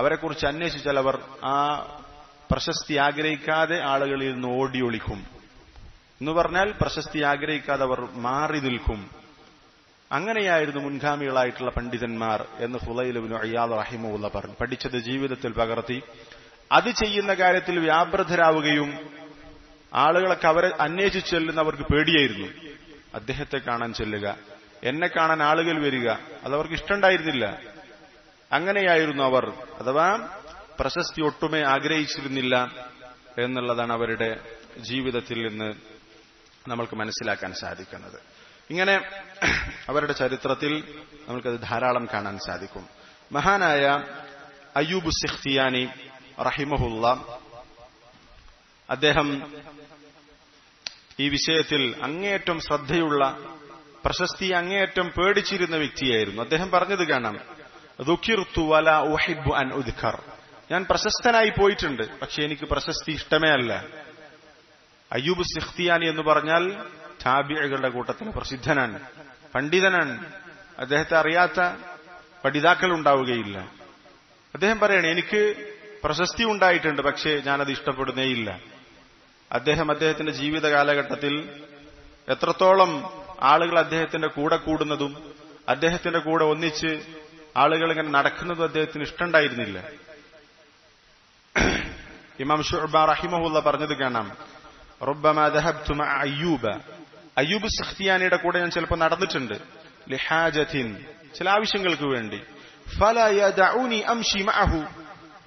Speaker 1: അവരെക്കുറിച്ച് അന്വേഷിച്ചാൽ അവർ ആ പ്രശസ്തി ആഗ്രഹിക്കാതെ ആളുകളിൽ നിന്ന് ഓടിയൊളിക്കും എന്ന് പറഞ്ഞാൽ പ്രശസ്തി ആഗ്രഹിക്കാതെ അവർ മാറി നിൽക്കും അങ്ങനെയായിരുന്നു മുൻഗാമികളായിട്ടുള്ള പണ്ഡിതന്മാർ എന്ന് ഹുലൈലുബിന് അയ്യാദ് റഹിമുള്ള പറഞ്ഞു പഠിച്ചത് ജീവിതത്തിൽ പകർത്തി അത് ചെയ്യുന്ന കാര്യത്തിൽ വ്യാപൃതരാവുകയും ആളുകളൊക്കെ അവരെ അന്വേഷിച്ച് അവർക്ക് പേടിയായിരുന്നു അദ്ദേഹത്തെ കാണാൻ ചെല്ലുക എന്നെ കാണാൻ ആളുകൾ വരിക അതവർക്ക് ഇഷ്ടമുണ്ടായിരുന്നില്ല അങ്ങനെയായിരുന്നു അവർ അഥവാ പ്രശസ്തി ഒട്ടുമേ ആഗ്രഹിച്ചിരുന്നില്ല എന്നുള്ളതാണ് അവരുടെ ജീവിതത്തിൽ നിന്ന് നമ്മൾക്ക് മനസ്സിലാക്കാൻ സാധിക്കുന്നത് ഇങ്ങനെ അവരുടെ ചരിത്രത്തിൽ നമുക്കത് ധാരാളം കാണാൻ സാധിക്കും മഹാനായ അയ്യൂബ് സിഖ്തിയാനി റഹിമഹുല്ല അദ്ദേഹം ഈ വിഷയത്തിൽ അങ്ങേയറ്റം ശ്രദ്ധയുള്ള പ്രശസ്തി അങ്ങേയറ്റം പേടിച്ചിരുന്ന വ്യക്തിയായിരുന്നു അദ്ദേഹം പറഞ്ഞത് കാണാം വല ഉഹിബു അൻ ഉദ്ഖർ ഞാൻ പ്രശസ്തനായി പോയിട്ടുണ്ട് പക്ഷെ എനിക്ക് പ്രശസ്തി ഇഷ്ടമേ അല്ല അയ്യൂബ് സിഖ്തിയാനി എന്ന് പറഞ്ഞാൽ താബിഴകളുടെ കൂട്ടത്തിൽ പ്രസിദ്ധനാണ് പണ്ഡിതനാണ് അദ്ദേഹത്തെ അറിയാത്ത പഠിതാക്കൾ ഉണ്ടാവുകയില്ല അദ്ദേഹം പറയണേ എനിക്ക് പ്രശസ്തി ഉണ്ടായിട്ടുണ്ട് പക്ഷേ ഞാനത് ഇഷ്ടപ്പെടുന്നേയില്ല അദ്ദേഹം അദ്ദേഹത്തിന്റെ ജീവിത കാലഘട്ടത്തിൽ എത്രത്തോളം ആളുകൾ അദ്ദേഹത്തിന്റെ കൂടെ കൂടുന്നതും അദ്ദേഹത്തിന്റെ കൂടെ ഒന്നിച്ച് ആളുകൾ ഇങ്ങനെ നടക്കുന്നതും അദ്ദേഹത്തിന് ഇഷ്ടമുണ്ടായിരുന്നില്ല ഇമാം ഷുബ റഹിമഹുല്ല പറഞ്ഞത് കാണാം റബ്ബമ ദഹബ്തു മഅ അയ്യൂബ അയ്യൂബ് സഖ്തിയാനിയുടെ കൂടെ ഞാൻ ചിലപ്പോൾ നടന്നിട്ടുണ്ട് ലിഹാജിൻ ചില ആവശ്യങ്ങൾക്ക് വേണ്ടി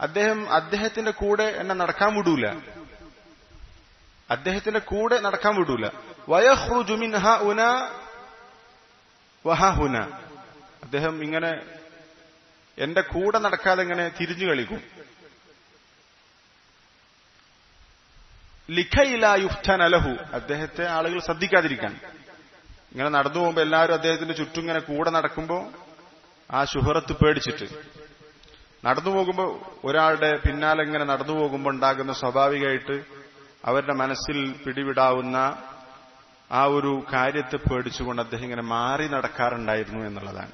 Speaker 1: അദ്ദേഹം അദ്ദേഹത്തിന്റെ കൂടെ എന്നെ നടക്കാൻ വിടൂല അദ്ദേഹത്തിന്റെ കൂടെ നടക്കാൻ വിടൂല അദ്ദേഹം ഇങ്ങനെ എന്റെ കൂടെ നടക്കാതെ ഇങ്ങനെ തിരിഞ്ഞു കളിക്കും ലിഖയില യുഫ്തന ലഹു അദ്ദേഹത്തെ ആളുകൾ ശ്രദ്ധിക്കാതിരിക്കാൻ ഇങ്ങനെ നടന്നു പോകുമ്പോൾ എല്ലാവരും അദ്ദേഹത്തിന്റെ ചുറ്റും ഇങ്ങനെ കൂടെ നടക്കുമ്പോൾ ആ ശുഹറത്ത് പേടിച്ചിട്ട് നടന്നു പോകുമ്പോൾ ഒരാളുടെ പിന്നാലെ ഇങ്ങനെ നടന്നു പോകുമ്പോൾ ഉണ്ടാകുന്ന സ്വാഭാവികമായിട്ട് അവരുടെ മനസ്സിൽ പിടിവിടാവുന്ന ആ ഒരു കാര്യത്തെ പേടിച്ചുകൊണ്ട് അദ്ദേഹം ഇങ്ങനെ മാറി നടക്കാറുണ്ടായിരുന്നു എന്നുള്ളതാണ്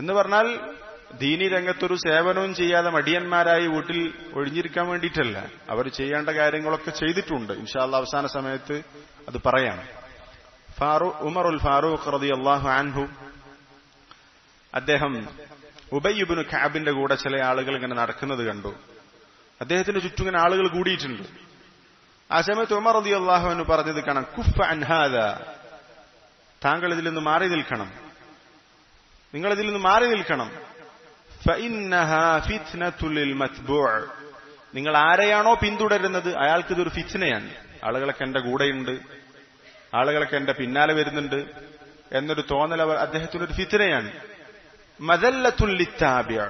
Speaker 1: എന്ന് പറഞ്ഞാൽ ദീനി രംഗത്തൊരു സേവനവും ചെയ്യാതെ മടിയന്മാരായി വീട്ടിൽ ഒഴിഞ്ഞിരിക്കാൻ വേണ്ടിയിട്ടല്ല അവർ ചെയ്യേണ്ട കാര്യങ്ങളൊക്കെ ചെയ്തിട്ടുണ്ട് ഇൻഷാല്ല അവസാന സമയത്ത് അത് പറയാണ് ഫാറൂഖ് ഉമർ ഉൽ ഫാറൂഖ് റതി അള്ളാഹു ആൻഹു അദ്ദേഹം ഉബയ്യുബിന് ഖാബിന്റെ കൂടെ ചില ആളുകൾ ഇങ്ങനെ നടക്കുന്നത് കണ്ടു അദ്ദേഹത്തിന് ചുറ്റും ഇങ്ങനെ ആളുകൾ കൂടിയിട്ടുണ്ട് ആ സമയത്ത് ഉമർ റതി അള്ളാഹു എന്ന് പറഞ്ഞത് കാണാം കുഫ് അൻഹാദ താങ്കൾ ഇതിൽ നിന്ന് മാറി നിൽക്കണം നിങ്ങൾ ഇതിൽ നിന്ന് മാറി നിൽക്കണം മത്ബൂഅ നിങ്ങൾ ആരെയാണോ പിന്തുടരുന്നത് അയാൾക്ക് ഇതൊരു ഫിച്ചനയാണ് ആളുകളൊക്കെ എന്റെ കൂടെയുണ്ട് ആളുകളൊക്കെ എന്റെ പിന്നാലെ വരുന്നുണ്ട് എന്നൊരു തോന്നൽ അവർ അദ്ദേഹത്തിനൊരു ഫിച്ചനയാണ് മതല്ലത്തുല്ലിത്താബിയ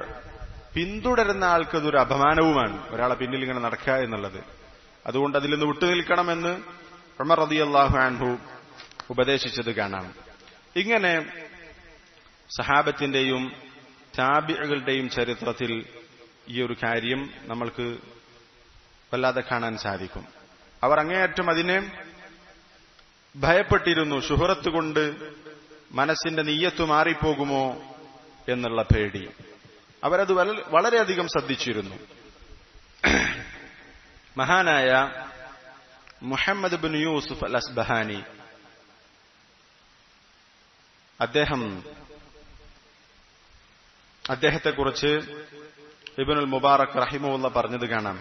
Speaker 1: പിന്തുടരുന്ന ആൾക്ക് അതൊരു അപമാനവുമാണ് ഒരാളെ പിന്നിൽ ഇങ്ങനെ നടക്കുക എന്നുള്ളത് അതുകൊണ്ട് അതിൽ നിന്ന് വിട്ടുനിൽക്കണമെന്ന് ഉമർ അള്ളാഹു ആൻഹു ഉപദേശിച്ചത് കാണാം ഇങ്ങനെ സഹാബത്തിന്റെയും താബികളുടെയും ചരിത്രത്തിൽ ഈ ഒരു കാര്യം നമ്മൾക്ക് വല്ലാതെ കാണാൻ സാധിക്കും അവർ അങ്ങേയറ്റം അതിനെ ഭയപ്പെട്ടിരുന്നു ശുഹറത്ത് കൊണ്ട് മനസ്സിന്റെ നീയത്ത് മാറിപ്പോകുമോ എന്നുള്ള പേടി അവരത് വളരെയധികം ശ്രദ്ധിച്ചിരുന്നു മഹാനായ മുഹമ്മദ് ബിൻ യൂസുഫ് അൽ അസ്ബഹാനി അദ്ദേഹം അദ്ദേഹത്തെക്കുറിച്ച് ഇബിനുൽ മുബാറക് റഹിമുള്ള പറഞ്ഞത് കാണാം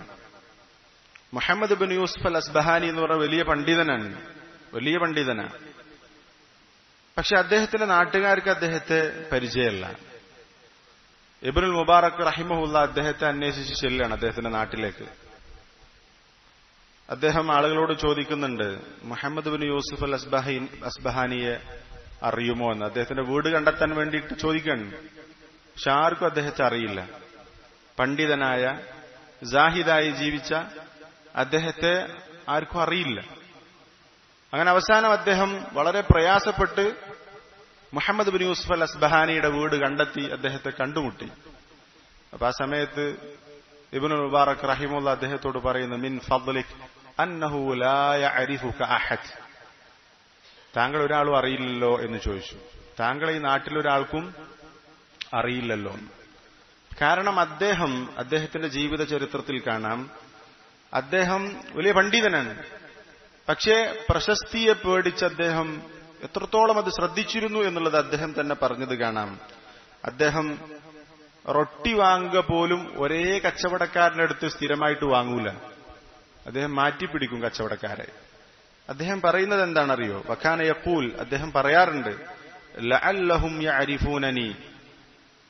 Speaker 1: മുഹമ്മദ് ബിൻ യൂസുഫ് അൽ അസ്ബഹാനി എന്ന് പറഞ്ഞ വലിയ പണ്ഡിതനാണ് വലിയ പണ്ഡിതനാണ് പക്ഷെ അദ്ദേഹത്തിന്റെ നാട്ടുകാർക്ക് അദ്ദേഹത്തെ പരിചയമല്ല ഇബിനുൽ മുബാറക് റഹിമഹുല്ല അദ്ദേഹത്തെ അന്വേഷിച്ച് ചെല്ലുകയാണ് അദ്ദേഹത്തിന്റെ നാട്ടിലേക്ക് അദ്ദേഹം ആളുകളോട് ചോദിക്കുന്നുണ്ട് മുഹമ്മദ് ബിൻ യൂസുഫ് അൽ അസ്ബഹി അസ്ബഹാനിയെ അറിയുമോ എന്ന് അദ്ദേഹത്തിന്റെ വീട് കണ്ടെത്താൻ വേണ്ടിയിട്ട് ചോദിക്കുകയാണ് പക്ഷെ ആർക്കും അദ്ദേഹത്തെ അറിയില്ല പണ്ഡിതനായ ജാഹിദായി ജീവിച്ച അദ്ദേഹത്തെ ആർക്കും അറിയില്ല അങ്ങനെ അവസാനം അദ്ദേഹം വളരെ പ്രയാസപ്പെട്ട് മുഹമ്മദ് ബിൻ യൂസുഫ് അൽ അസ്ബഹാനിയുടെ വീട് കണ്ടെത്തി അദ്ദേഹത്തെ കണ്ടുമുട്ടി അപ്പൊ ആ സമയത്ത് ഇബ്നുൽ മുബാറക് റഹിമുള്ള അദ്ദേഹത്തോട് പറയുന്നു മിൻ ഫദ്ലിക് അഹദ് താങ്കൾ ഒരാളും അറിയില്ലല്ലോ എന്ന് ചോദിച്ചു താങ്കൾ ഈ നാട്ടിലൊരാൾക്കും അറിയില്ലല്ലോ കാരണം അദ്ദേഹം അദ്ദേഹത്തിന്റെ ജീവിത ചരിത്രത്തിൽ കാണാം അദ്ദേഹം വലിയ പണ്ഡിതനാണ് പക്ഷേ പ്രശസ്തിയെ പേടിച്ച് അദ്ദേഹം എത്രത്തോളം അത് ശ്രദ്ധിച്ചിരുന്നു എന്നുള്ളത് അദ്ദേഹം തന്നെ പറഞ്ഞത് കാണാം അദ്ദേഹം റൊട്ടി വാങ്ങുക പോലും ഒരേ കച്ചവടക്കാരൻ്റെ അടുത്ത് സ്ഥിരമായിട്ട് വാങ്ങൂല അദ്ദേഹം മാറ്റിപ്പിടിക്കും കച്ചവടക്കാരെ അദ്ദേഹം പറയുന്നത് എന്താണറിയോ വഖാന യഖൂൽ അദ്ദേഹം പറയാറുണ്ട് ലഅല്ലഹും യഅരിഫൂനനി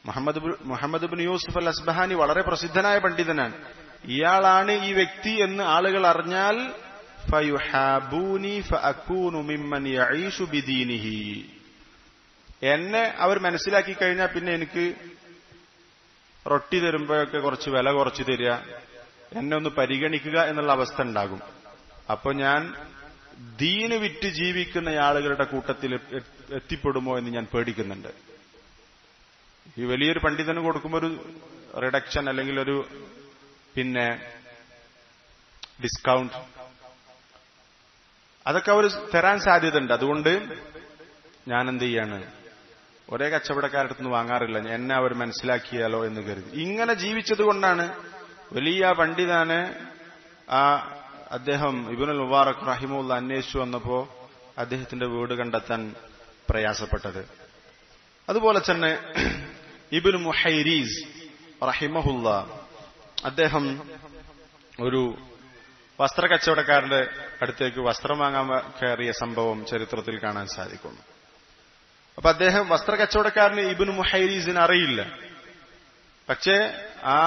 Speaker 1: മുഹമ്മദ് മുഹമ്മദ് ബിൻ യൂസുഫ് അൽ അസ്ബഹാനി വളരെ പ്രസിദ്ധനായ പണ്ഡിതനാണ് ഇയാളാണ് ഈ വ്യക്തി എന്ന് ആളുകൾ അറിഞ്ഞാൽ എന്നെ അവർ മനസ്സിലാക്കി കഴിഞ്ഞാൽ പിന്നെ എനിക്ക് റൊട്ടി തരുമ്പോഴൊക്കെ കുറച്ച് വില കുറച്ച് തരിക എന്നെ ഒന്ന് പരിഗണിക്കുക എന്നുള്ള അവസ്ഥ ഉണ്ടാകും അപ്പൊ ഞാൻ ദീന് വിറ്റ് ജീവിക്കുന്ന ആളുകളുടെ കൂട്ടത്തിൽ എത്തിപ്പെടുമോ എന്ന് ഞാൻ പേടിക്കുന്നുണ്ട് ഈ വലിയൊരു പണ്ഡിതന് കൊടുക്കുമ്പോൾ ഒരു റിഡക്ഷൻ അല്ലെങ്കിൽ ഒരു പിന്നെ ഡിസ്കൗണ്ട് അതൊക്കെ അവർ തരാൻ ഉണ്ട് അതുകൊണ്ട് ഞാൻ എന്ത് ചെയ്യാണ് ഒരേ കച്ചവടക്കാരുടെ നിന്ന് വാങ്ങാറില്ല എന്നെ അവർ മനസ്സിലാക്കിയാലോ എന്ന് കരുതി ഇങ്ങനെ ജീവിച്ചത് കൊണ്ടാണ് വലിയ പണ്ഡിതനെ ആ അദ്ദേഹം ഇബുനുൽ മുബാറക് റഹിമുള്ള അന്വേഷിച്ചു വന്നപ്പോ അദ്ദേഹത്തിന്റെ വീട് കണ്ടെത്താൻ പ്രയാസപ്പെട്ടത് അതുപോലെ തന്നെ ഇബിൻ മുഹൈരീസ് റഹിമഹുല്ല അദ്ദേഹം ഒരു വസ്ത്ര കച്ചവടക്കാരന്റെ അടുത്തേക്ക് വസ്ത്രം വാങ്ങാൻ കയറിയ സംഭവം ചരിത്രത്തിൽ കാണാൻ സാധിക്കുന്നു അപ്പൊ അദ്ദേഹം വസ്ത്ര കച്ചവടക്കാരന് ഇബിൻ മുഹൈരീസിന് അറിയില്ല പക്ഷേ ആ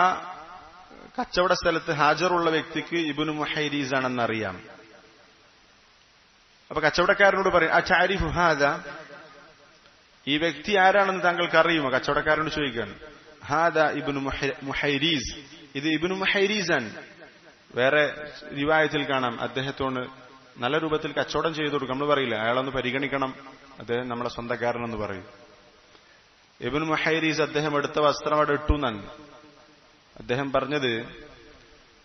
Speaker 1: കച്ചവട സ്ഥലത്ത് ഹാജറുള്ള വ്യക്തിക്ക് ഇബിന് മുഹൈരീസ് ആണെന്നറിയാം അപ്പൊ കച്ചവടക്കാരനോട് പറയും ആ ചാരിഫ് ഹാദ ഈ വ്യക്തി ആരാണെന്ന് താങ്കൾക്ക് അറിയുമോ കച്ചവടക്കാരോട് ചോദിക്കാൻ ഹാദ ഇബിനു മുഹൈരീസ് ഇത് മുഹൈരീസ് ആണ് വേറെ റിവായത്തിൽ കാണാം അദ്ദേഹത്തോട് നല്ല രൂപത്തിൽ കച്ചവടം ചെയ്തു കൊടുക്കും നമ്മൾ പറയില്ല അയാളൊന്ന് പരിഗണിക്കണം അദ്ദേഹം നമ്മളെ സ്വന്തക്കാരനെന്ന് പറയും ഇബിൻ മുഹൈരീസ് അദ്ദേഹം എടുത്ത വസ്ത്രം അവിടെ ഇട്ടു എന്നാണ് അദ്ദേഹം പറഞ്ഞത്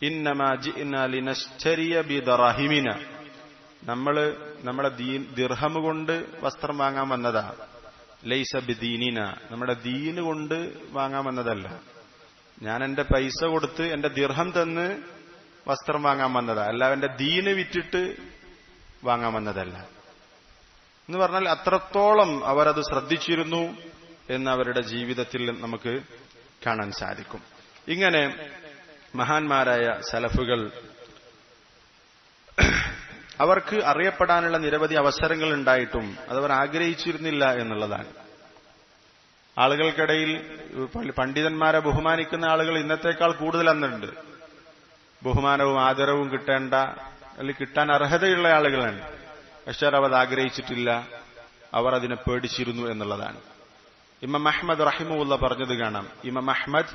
Speaker 1: ഇന്നമാജിമിന നമ്മള് നമ്മളെ ദീർഹം കൊണ്ട് വസ്ത്രം വാങ്ങാൻ വന്നതാ ലൈസ ബിദീനിന നമ്മുടെ ദീന് കൊണ്ട് വാങ്ങാൻ വന്നതല്ല ഞാൻ എന്റെ പൈസ കൊടുത്ത് എന്റെ ദീർഹം തന്ന് വസ്ത്രം വാങ്ങാൻ വന്നതാ അല്ല എന്റെ ദീന് വിറ്റിട്ട് വാങ്ങാൻ വന്നതല്ല എന്ന് പറഞ്ഞാൽ അത്രത്തോളം അവരത് ശ്രദ്ധിച്ചിരുന്നു എന്ന് അവരുടെ ജീവിതത്തിൽ നമുക്ക് കാണാൻ സാധിക്കും ഇങ്ങനെ മഹാന്മാരായ സലഫുകൾ അവർക്ക് അറിയപ്പെടാനുള്ള നിരവധി അവസരങ്ങൾ ഉണ്ടായിട്ടും അതവർ ആഗ്രഹിച്ചിരുന്നില്ല എന്നുള്ളതാണ് ആളുകൾക്കിടയിൽ പണ്ഡിതന്മാരെ ബഹുമാനിക്കുന്ന ആളുകൾ ഇന്നത്തേക്കാൾ കൂടുതൽ അന്നുണ്ട് ബഹുമാനവും ആദരവും കിട്ടേണ്ട അല്ലെങ്കിൽ കിട്ടാൻ അർഹതയുള്ള ആളുകളാണ് പക്ഷേ അവർ ആഗ്രഹിച്ചിട്ടില്ല അവർ അതിനെ പേടിച്ചിരുന്നു എന്നുള്ളതാണ് ഇമം അഹമ്മദ് റഹിമുല്ല പറഞ്ഞത് കാണാം ഇമം അഹമ്മദ്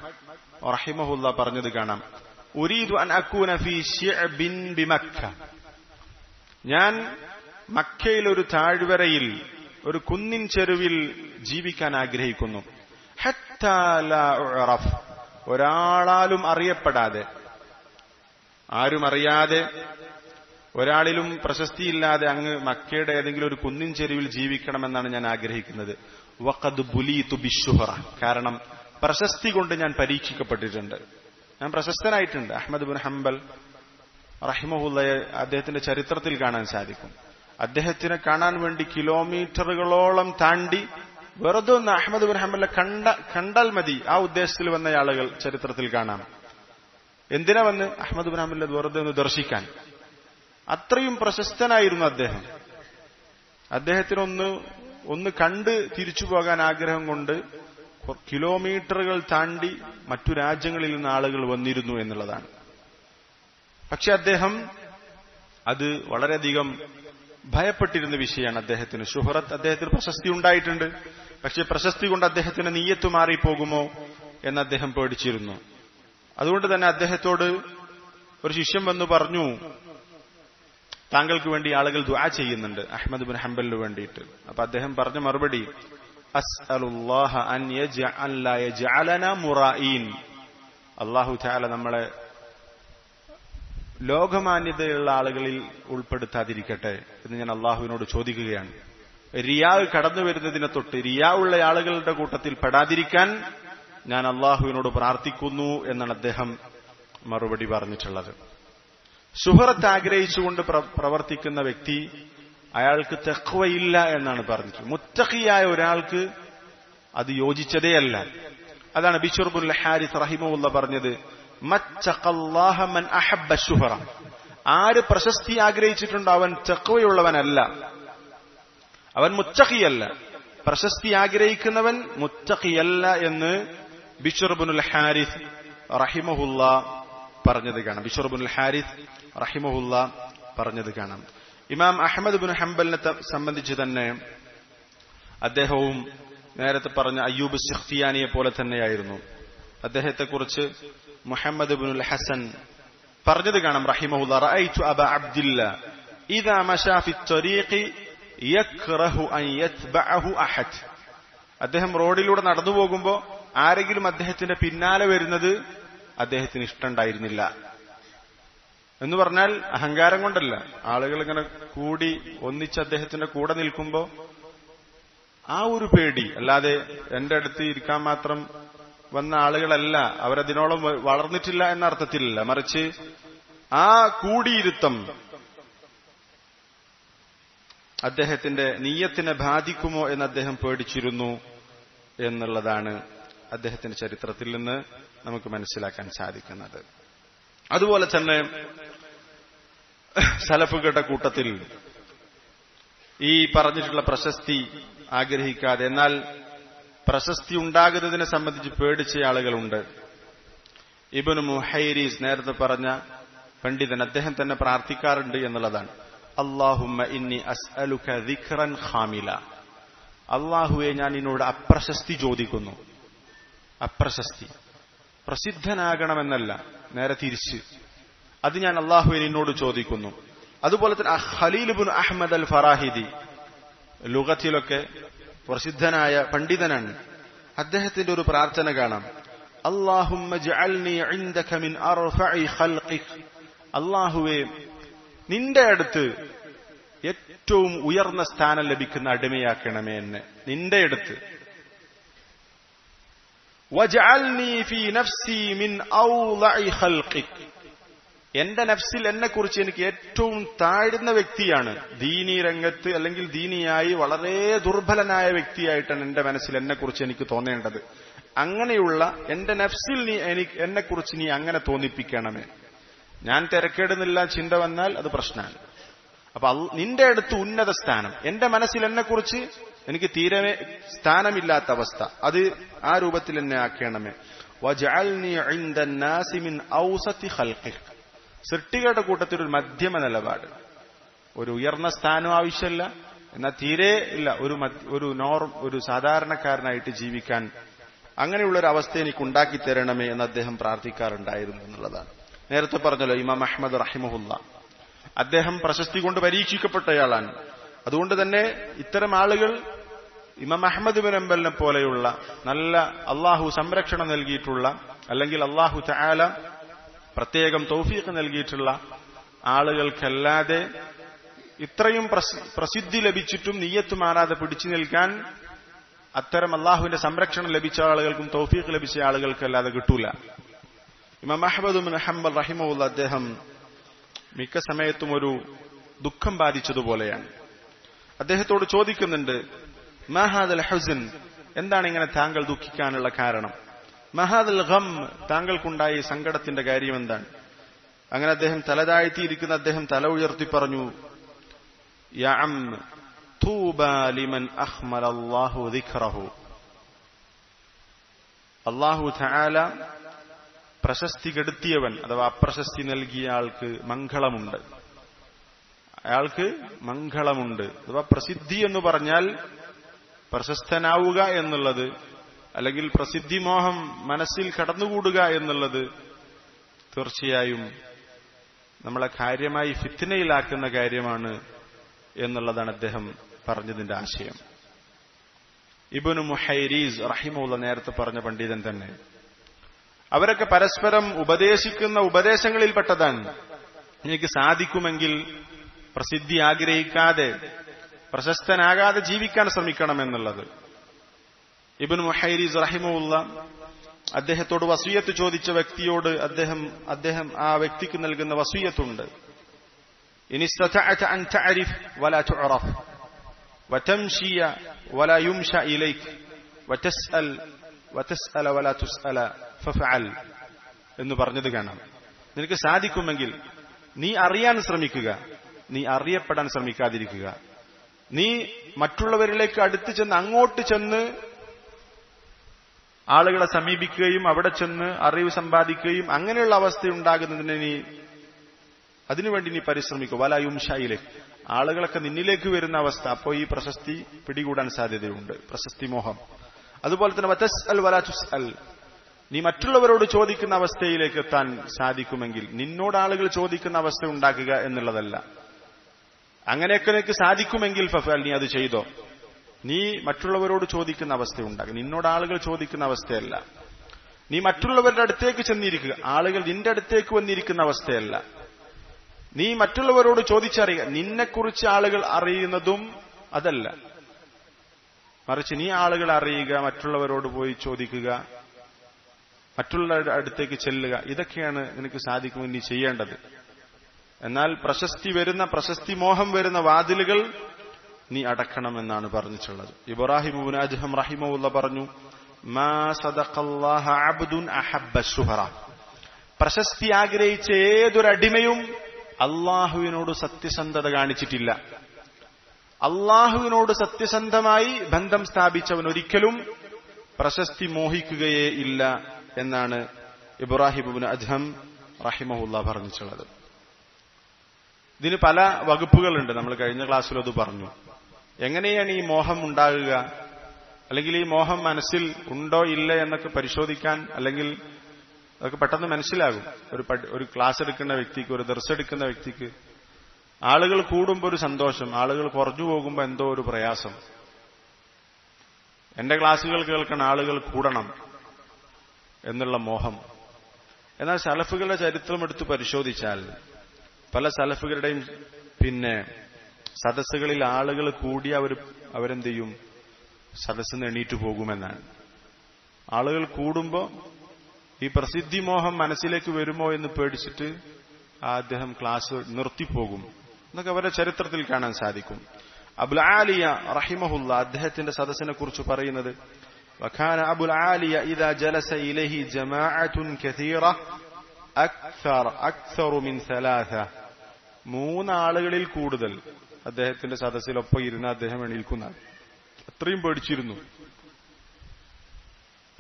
Speaker 1: റഹിമുല്ല പറഞ്ഞത് കാണാം ഉരീദു അൻ അക്കൂന ബിൻ ബിമക്ക ഞാൻ മക്കയിൽ ഒരു താഴ്വരയിൽ ഒരു കുന്നിൻ ചെരുവിൽ ജീവിക്കാൻ ആഗ്രഹിക്കുന്നു ഒരാളാലും അറിയപ്പെടാതെ ആരും അറിയാതെ ഒരാളിലും പ്രശസ്തിയില്ലാതെ അങ്ങ് മക്കയുടെ ഏതെങ്കിലും ഒരു കുന്നിൻ ചെരുവിൽ ജീവിക്കണമെന്നാണ് ഞാൻ ആഗ്രഹിക്കുന്നത് വഖദ് ബുലീതു ബിഷുഹറ കാരണം പ്രശസ്തി കൊണ്ട് ഞാൻ പരീക്ഷിക്കപ്പെട്ടിട്ടുണ്ട് ഞാൻ പ്രശസ്തനായിട്ടുണ്ട് അഹമ്മദ് ബുൻ ഹംബൽ റഹിമഹുല്ലയെ അദ്ദേഹത്തിന്റെ ചരിത്രത്തിൽ കാണാൻ സാധിക്കും അദ്ദേഹത്തിനെ കാണാൻ വേണ്ടി കിലോമീറ്ററുകളോളം താണ്ടി വെറുതെ ഒന്ന് അഹമ്മദ് ബിൻ കണ്ട കണ്ടാൽ മതി ആ ഉദ്ദേശത്തിൽ വന്ന ആളുകൾ ചരിത്രത്തിൽ കാണാം എന്തിനാ വന്ന് അഹമ്മദ് ബിൻ ഹംബലിനെ വെറുതെ ഒന്ന് ദർശിക്കാൻ അത്രയും പ്രശസ്തനായിരുന്നു അദ്ദേഹം അദ്ദേഹത്തിനൊന്ന് ഒന്ന് കണ്ട് തിരിച്ചു പോകാൻ ആഗ്രഹം കൊണ്ട് കിലോമീറ്ററുകൾ താണ്ടി മറ്റു രാജ്യങ്ങളിൽ നിന്ന് ആളുകൾ വന്നിരുന്നു എന്നുള്ളതാണ് പക്ഷെ അദ്ദേഹം അത് വളരെയധികം ഭയപ്പെട്ടിരുന്ന വിഷയമാണ് അദ്ദേഹത്തിന് ഷുഹറത്ത് അദ്ദേഹത്തിന് പ്രശസ്തി ഉണ്ടായിട്ടുണ്ട് പക്ഷെ പ്രശസ്തി കൊണ്ട് അദ്ദേഹത്തിന് നീയത്ത് മാറിപ്പോകുമോ എന്ന് അദ്ദേഹം പേടിച്ചിരുന്നു അതുകൊണ്ട് തന്നെ അദ്ദേഹത്തോട് ഒരു ശിഷ്യൻ വന്നു പറഞ്ഞു താങ്കൾക്ക് വേണ്ടി ആളുകൾ ദ്വാ ചെയ്യുന്നുണ്ട് അഹമ്മദ് ബിൻ ഹംബലിന് വേണ്ടിയിട്ട് അപ്പൊ അദ്ദേഹം പറഞ്ഞ മറുപടി അസ്അലുല്ലാഹ അൻ അല്ലാഹു തആല നമ്മളെ ലോകമാന്യതയുള്ള ആളുകളിൽ ഉൾപ്പെടുത്താതിരിക്കട്ടെ എന്ന് ഞാൻ അള്ളാഹുവിനോട് ചോദിക്കുകയാണ് റിയാവ് കടന്നു വരുന്നതിനെ തൊട്ട് ഉള്ള ആളുകളുടെ കൂട്ടത്തിൽ പെടാതിരിക്കാൻ ഞാൻ അള്ളാഹുവിനോട് പ്രാർത്ഥിക്കുന്നു എന്നാണ് അദ്ദേഹം മറുപടി പറഞ്ഞിട്ടുള്ളത് സുഹൃത്ത് ആഗ്രഹിച്ചുകൊണ്ട് പ്രവർത്തിക്കുന്ന വ്യക്തി അയാൾക്ക് തെക്കുവയില്ല എന്നാണ് പറഞ്ഞിട്ടുള്ളത് മുത്തഖിയായ ഒരാൾക്ക് അത് യോജിച്ചതേയല്ല അതാണ് ബിഷുർബുല്ല ഹാരിസ് റഹിമുള്ള പറഞ്ഞത് മൻ അഹബ്ബ ആര് പ്രശസ്തി ആഗ്രഹിച്ചിട്ടുണ്ടോ അവൻ ചക്കവയുള്ളവനല്ല അവൻ മുത്തഖിയല്ല പ്രശസ്തി ആഗ്രഹിക്കുന്നവൻ മുത്തഖിയല്ല എന്ന് ബിഷർബുനുൽ ഹാരിസ് റഹിമഹുല്ല പറഞ്ഞത് കാണാം ബിഷർബുൽ ഹാരിസ് റഹിമഹുല്ല പറഞ്ഞത് കാണാം ഇമാം അഹമ്മദ് ബുൻ ഹംബലിനെ സംബന്ധിച്ച് തന്നെ അദ്ദേഹവും നേരത്തെ പറഞ്ഞ അയ്യൂബ് സിഖ്തിയാനിയെ പോലെ തന്നെയായിരുന്നു അദ്ദേഹത്തെക്കുറിച്ച് മുഹമ്മദ് ബിനുൽ ഹസൻ പറഞ്ഞത് കാണാം റഹിമഹുല്ല റഅയ്തു അബ അബ്ദില്ല ഇദാ മശാ ഫി ത്വരീഖി യക്റഹു അൻ യത്ബഅഹു അഹദ് അദ്ദേഹം റോഡിലൂടെ നടന്നു പോകുമ്പോൾ ആരെങ്കിലും അദ്ദേഹത്തിന്റെ പിന്നാലെ വരുന്നത് അദ്ദേഹത്തിന് ഇഷ്ടമുണ്ടായിരുന്നില്ല എന്ന് പറഞ്ഞാൽ അഹങ്കാരം കൊണ്ടല്ല ആളുകൾ ഇങ്ങനെ കൂടി ഒന്നിച്ച് അദ്ദേഹത്തിന്റെ കൂടെ നിൽക്കുമ്പോൾ ആ ഒരു പേടി അല്ലാതെ എന്റെ അടുത്ത് ഇരിക്കാൻ മാത്രം വന്ന ആളുകളല്ല അവരതിനോളം വളർന്നിട്ടില്ല എന്ന അർത്ഥത്തിലല്ല മറിച്ച് ആ കൂടിയിരുത്തം അദ്ദേഹത്തിന്റെ നീയത്തിനെ ബാധിക്കുമോ എന്ന് അദ്ദേഹം പേടിച്ചിരുന്നു എന്നുള്ളതാണ് അദ്ദേഹത്തിന്റെ ചരിത്രത്തിൽ നിന്ന് നമുക്ക് മനസ്സിലാക്കാൻ സാധിക്കുന്നത് അതുപോലെ തന്നെ സലഫുകളുടെ കൂട്ടത്തിൽ ഈ പറഞ്ഞിട്ടുള്ള പ്രശസ്തി ആഗ്രഹിക്കാതെ എന്നാൽ പ്രശസ്തി ഉണ്ടാകുന്നതിനെ സംബന്ധിച്ച് പേടിച്ച ആളുകളുണ്ട് ഇബനു മുഹൈരീസ് നേരത്തെ പറഞ്ഞ പണ്ഡിതൻ അദ്ദേഹം തന്നെ പ്രാർത്ഥിക്കാറുണ്ട് എന്നുള്ളതാണ് അള്ളാഹുമ്മ ഇന്നി അസ്അലുക ദിഖ്റൻ ഖാമില അള്ളാഹുവെ ഞാൻ നിന്നോട് അപ്രശസ്തി ചോദിക്കുന്നു അപ്രശസ്തി പ്രസിദ്ധനാകണമെന്നല്ല നേരെ തിരിച്ച് അത് ഞാൻ അള്ളാഹുവെ നിന്നോട് ചോദിക്കുന്നു അതുപോലെ തന്നെ ബുൻ അഹമ്മദ് അൽ ഫറാഹിദി ലുഗത്തിലൊക്കെ പ്രസിദ്ധനായ പണ്ഡിതനാണ് അദ്ദേഹത്തിന്റെ ഒരു പ്രാർത്ഥന കാണാം അള്ളാഹുവേ നിന്റെ അടുത്ത് ഏറ്റവും ഉയർന്ന സ്ഥാനം ലഭിക്കുന്ന അടിമയാക്കണമേ എന്നെ നിന്റെ അടുത്ത് വജഅൽനി ഫീ നഫ്സി മിൻ ഔളഇ ഖൽഖിക് എന്റെ നഫ്സിൽ എന്നെക്കുറിച്ച് എനിക്ക് ഏറ്റവും താഴ്ന്ന വ്യക്തിയാണ് ദീനി രംഗത്ത് അല്ലെങ്കിൽ ദീനിയായി വളരെ ദുർബലനായ വ്യക്തിയായിട്ടാണ് എന്റെ മനസ്സിൽ എന്നെക്കുറിച്ച് എനിക്ക് തോന്നേണ്ടത് അങ്ങനെയുള്ള എന്റെ നഫ്സിൽ നീ എനിക്ക് എന്നെക്കുറിച്ച് നീ അങ്ങനെ തോന്നിപ്പിക്കണമേ ഞാൻ തിരക്കേടുന്നില്ല ചിന്ത വന്നാൽ അത് പ്രശ്നമാണ് അപ്പൊ നിന്റെ അടുത്ത് ഉന്നത സ്ഥാനം എന്റെ മനസ്സിൽ എന്നെക്കുറിച്ച് എനിക്ക് തീരെ സ്ഥാനമില്ലാത്ത അവസ്ഥ അത് ആ രൂപത്തിൽ എന്നെ ആക്കണമേ വജാൽ നീ ഔസത്തി ഹൽക്കിഹ് സൃഷ്ടികളുടെ കൂട്ടത്തിൽ ഒരു മധ്യമ നിലപാട് ഒരു ഉയർന്ന സ്ഥാനം ആവശ്യമല്ല എന്നാൽ തീരെ ഇല്ല ഒരു ഒരു നോർ ഒരു സാധാരണക്കാരനായിട്ട് ജീവിക്കാൻ അങ്ങനെയുള്ള ഒരു അവസ്ഥ എനിക്ക് ഉണ്ടാക്കി തരണമേ എന്ന് അദ്ദേഹം പ്രാർത്ഥിക്കാറുണ്ടായിരുന്നു എന്നുള്ളതാണ് നേരത്തെ പറഞ്ഞല്ലോ ഇമാം അഹമ്മദ് റഹിമഹുല്ല അദ്ദേഹം പ്രശസ്തി കൊണ്ട് പരീക്ഷിക്കപ്പെട്ടയാളാണ് അതുകൊണ്ട് തന്നെ ഇത്തരം ആളുകൾ ഇമാം അഹമ്മദ് ബിൻ അമ്പലിനെ പോലെയുള്ള നല്ല അള്ളാഹു സംരക്ഷണം നൽകിയിട്ടുള്ള അല്ലെങ്കിൽ അള്ളാഹു ചായാല പ്രത്യേകം തൗഫീഖ് നൽകിയിട്ടുള്ള ആളുകൾക്കല്ലാതെ ഇത്രയും പ്രസിദ്ധി ലഭിച്ചിട്ടും നീയത്ത് മാറാതെ പിടിച്ചു നിൽക്കാൻ അത്തരം അള്ളാഹുവിന്റെ സംരക്ഷണം ലഭിച്ച ആളുകൾക്കും തൗഫീഖ് ലഭിച്ച ആളുകൾക്കല്ലാതെ കിട്ടൂല ഇമാം അഹമ്മദ് ഹംബൽ റഹിമുള്ള അദ്ദേഹം മിക്ക സമയത്തും ഒരു ദുഃഖം ബാധിച്ചതുപോലെയാണ് അദ്ദേഹത്തോട് ചോദിക്കുന്നുണ്ട് മഹാദൽ ഹസൻ എന്താണ് ഇങ്ങനെ താങ്കൾ ദുഃഖിക്കാനുള്ള കാരണം മഹാദൽ ഗം താങ്കൾക്കുണ്ടായ സങ്കടത്തിന്റെ കാര്യം എന്താണ് അങ്ങനെ അദ്ദേഹം തലതാഴ്ത്തിയിരിക്കുന്ന അദ്ദേഹം തല ഉയർത്തി പറഞ്ഞു യം തൂബാലിമൻ അള്ളാഹു പ്രശസ്തി കെടുത്തിയവൻ അഥവാ അപ്രശസ്തി നൽകിയ ആൾക്ക് മംഗളമുണ്ട് അയാൾക്ക് മംഗളമുണ്ട് അഥവാ പ്രസിദ്ധി എന്ന് പറഞ്ഞാൽ പ്രശസ്തനാവുക എന്നുള്ളത് അല്ലെങ്കിൽ പ്രസിദ്ധിമോഹം മനസ്സിൽ കടന്നുകൂടുക എന്നുള്ളത് തീർച്ചയായും നമ്മളെ കാര്യമായി ഫിത്തിനയിലാക്കുന്ന കാര്യമാണ് എന്നുള്ളതാണ് അദ്ദേഹം പറഞ്ഞതിന്റെ ആശയം ഇബുനു മുഹൈരീസ് റഹിമുള്ള നേരത്തെ പറഞ്ഞ പണ്ഡിതൻ തന്നെ അവരൊക്കെ പരസ്പരം ഉപദേശിക്കുന്ന ഉപദേശങ്ങളിൽപ്പെട്ടതാണ് എനിക്ക് സാധിക്കുമെങ്കിൽ പ്രസിദ്ധി ആഗ്രഹിക്കാതെ പ്രശസ്തനാകാതെ ജീവിക്കാൻ ശ്രമിക്കണം എന്നുള്ളത് ഇബിൻ മുഹൈരിസ് റഹിമുള്ള അദ്ദേഹത്തോട് വസൂയത്ത് ചോദിച്ച വ്യക്തിയോട് അദ്ദേഹം അദ്ദേഹം ആ വ്യക്തിക്ക് നൽകുന്ന വസൂയത്തുണ്ട് എന്ന് പറഞ്ഞത് കാണാം നിനക്ക് സാധിക്കുമെങ്കിൽ നീ അറിയാൻ ശ്രമിക്കുക നീ അറിയപ്പെടാൻ ശ്രമിക്കാതിരിക്കുക നീ മറ്റുള്ളവരിലേക്ക് അടുത്ത് ചെന്ന് അങ്ങോട്ട് ചെന്ന് ആളുകളെ സമീപിക്കുകയും അവിടെ ചെന്ന് അറിവ് സമ്പാദിക്കുകയും അങ്ങനെയുള്ള അവസ്ഥ ഉണ്ടാകുന്നതിന് നീ അതിനുവേണ്ടി നീ പരിശ്രമിക്കുക വലായുംഷായിലേക്ക് ആളുകളൊക്കെ നിന്നിലേക്ക് വരുന്ന അവസ്ഥ അപ്പോൾ ഈ പ്രശസ്തി പിടികൂടാൻ സാധ്യതയുണ്ട് പ്രശസ്തി മോഹം അതുപോലെ തന്നെ വത്തസ് അൽ വലാചുസ് അൽ നീ മറ്റുള്ളവരോട് ചോദിക്കുന്ന അവസ്ഥയിലേക്ക് എത്താൻ സാധിക്കുമെങ്കിൽ നിന്നോട് ആളുകൾ ചോദിക്കുന്ന അവസ്ഥ ഉണ്ടാക്കുക എന്നുള്ളതല്ല അങ്ങനെയൊക്കെ നിനക്ക് സാധിക്കുമെങ്കിൽ ഫഫൽ നീ അത് ചെയ്തോ നീ മറ്റുള്ളവരോട് ചോദിക്കുന്ന അവസ്ഥയുണ്ടാകും നിന്നോട് ആളുകൾ ചോദിക്കുന്ന അവസ്ഥയല്ല നീ മറ്റുള്ളവരുടെ അടുത്തേക്ക് ചെന്നിരിക്കുക ആളുകൾ നിന്റെ അടുത്തേക്ക് വന്നിരിക്കുന്ന അവസ്ഥയല്ല നീ മറ്റുള്ളവരോട് ചോദിച്ചറിയുക നിന്നെക്കുറിച്ച് ആളുകൾ അറിയുന്നതും അതല്ല മറിച്ച് നീ ആളുകൾ അറിയുക മറ്റുള്ളവരോട് പോയി ചോദിക്കുക മറ്റുള്ളവരുടെ അടുത്തേക്ക് ചെല്ലുക ഇതൊക്കെയാണ് നിനക്ക് സാധിക്കുമെന്ന് നീ ചെയ്യേണ്ടത് എന്നാൽ പ്രശസ്തി വരുന്ന പ്രശസ്തി മോഹം വരുന്ന വാതിലുകൾ നീ അടക്കണമെന്നാണ് പറഞ്ഞിട്ടുള്ളത് ഇബ്രാഹിം അജ്ഹം റഹിമുള്ള പറഞ്ഞു പ്രശസ്തി ആഗ്രഹിച്ച ഏതൊരടിമയും അള്ളാഹുവിനോട് സത്യസന്ധത കാണിച്ചിട്ടില്ല അള്ളാഹുവിനോട് സത്യസന്ധമായി ബന്ധം സ്ഥാപിച്ചവൻ ഒരിക്കലും പ്രശസ്തി മോഹിക്കുകയേ ഇല്ല എന്നാണ് ഇബ്രാഹിബുബിൻ അജ്ഹം റഹിമഹുല്ല പറഞ്ഞിട്ടുള്ളത് ഇതിന് പല വകുപ്പുകളുണ്ട് നമ്മൾ കഴിഞ്ഞ ക്ലാസ്സിൽ അത് പറഞ്ഞു എങ്ങനെയാണ് ഈ മോഹം ഉണ്ടാകുക അല്ലെങ്കിൽ ഈ മോഹം മനസ്സിൽ ഉണ്ടോ ഇല്ല എന്നൊക്കെ പരിശോധിക്കാൻ അല്ലെങ്കിൽ അതൊക്കെ പെട്ടെന്ന് മനസ്സിലാകും ഒരു ഒരു ക്ലാസ് എടുക്കുന്ന വ്യക്തിക്ക് ഒരു ദർശ എടുക്കുന്ന വ്യക്തിക്ക് ആളുകൾ കൂടുമ്പോൾ ഒരു സന്തോഷം ആളുകൾ കുറഞ്ഞു പോകുമ്പോൾ എന്തോ ഒരു പ്രയാസം എന്റെ ക്ലാസ്സുകൾ കേൾക്കണം ആളുകൾ കൂടണം എന്നുള്ള മോഹം എന്നാൽ സലഫുകളുടെ ചരിത്രം എടുത്ത് പരിശോധിച്ചാൽ പല സലഫുകളുടെയും പിന്നെ സദസ്സുകളിൽ ആളുകൾ കൂടി അവർ അവരെന്ത് ചെയ്യും സദസ്സ് നിന്ന് പോകുമെന്നാണ് ആളുകൾ കൂടുമ്പോൾ ഈ പ്രസിദ്ധി മോഹം മനസ്സിലേക്ക് വരുമോ എന്ന് പേടിച്ചിട്ട് അദ്ദേഹം ക്ലാസ് നിർത്തിപ്പോകും എന്നൊക്കെ അവരുടെ ചരിത്രത്തിൽ കാണാൻ സാധിക്കും അബുൽ ആലിയ റഹിമഹുല്ല അദ്ദേഹത്തിന്റെ സദസ്സിനെ കുറിച്ച് പറയുന്നത് وكان أبو ഇദാ إذا جلس إليه جماعة كثيرة أكثر أكثر മൂന്നാളുകളിൽ കൂടുതൽ അദ്ദേഹത്തിന്റെ സദസ്സിലൊപ്പം ഇരുന്ന് അദ്ദേഹം എണീൽക്കുന്നതാണ് അത്രയും പേടിച്ചിരുന്നു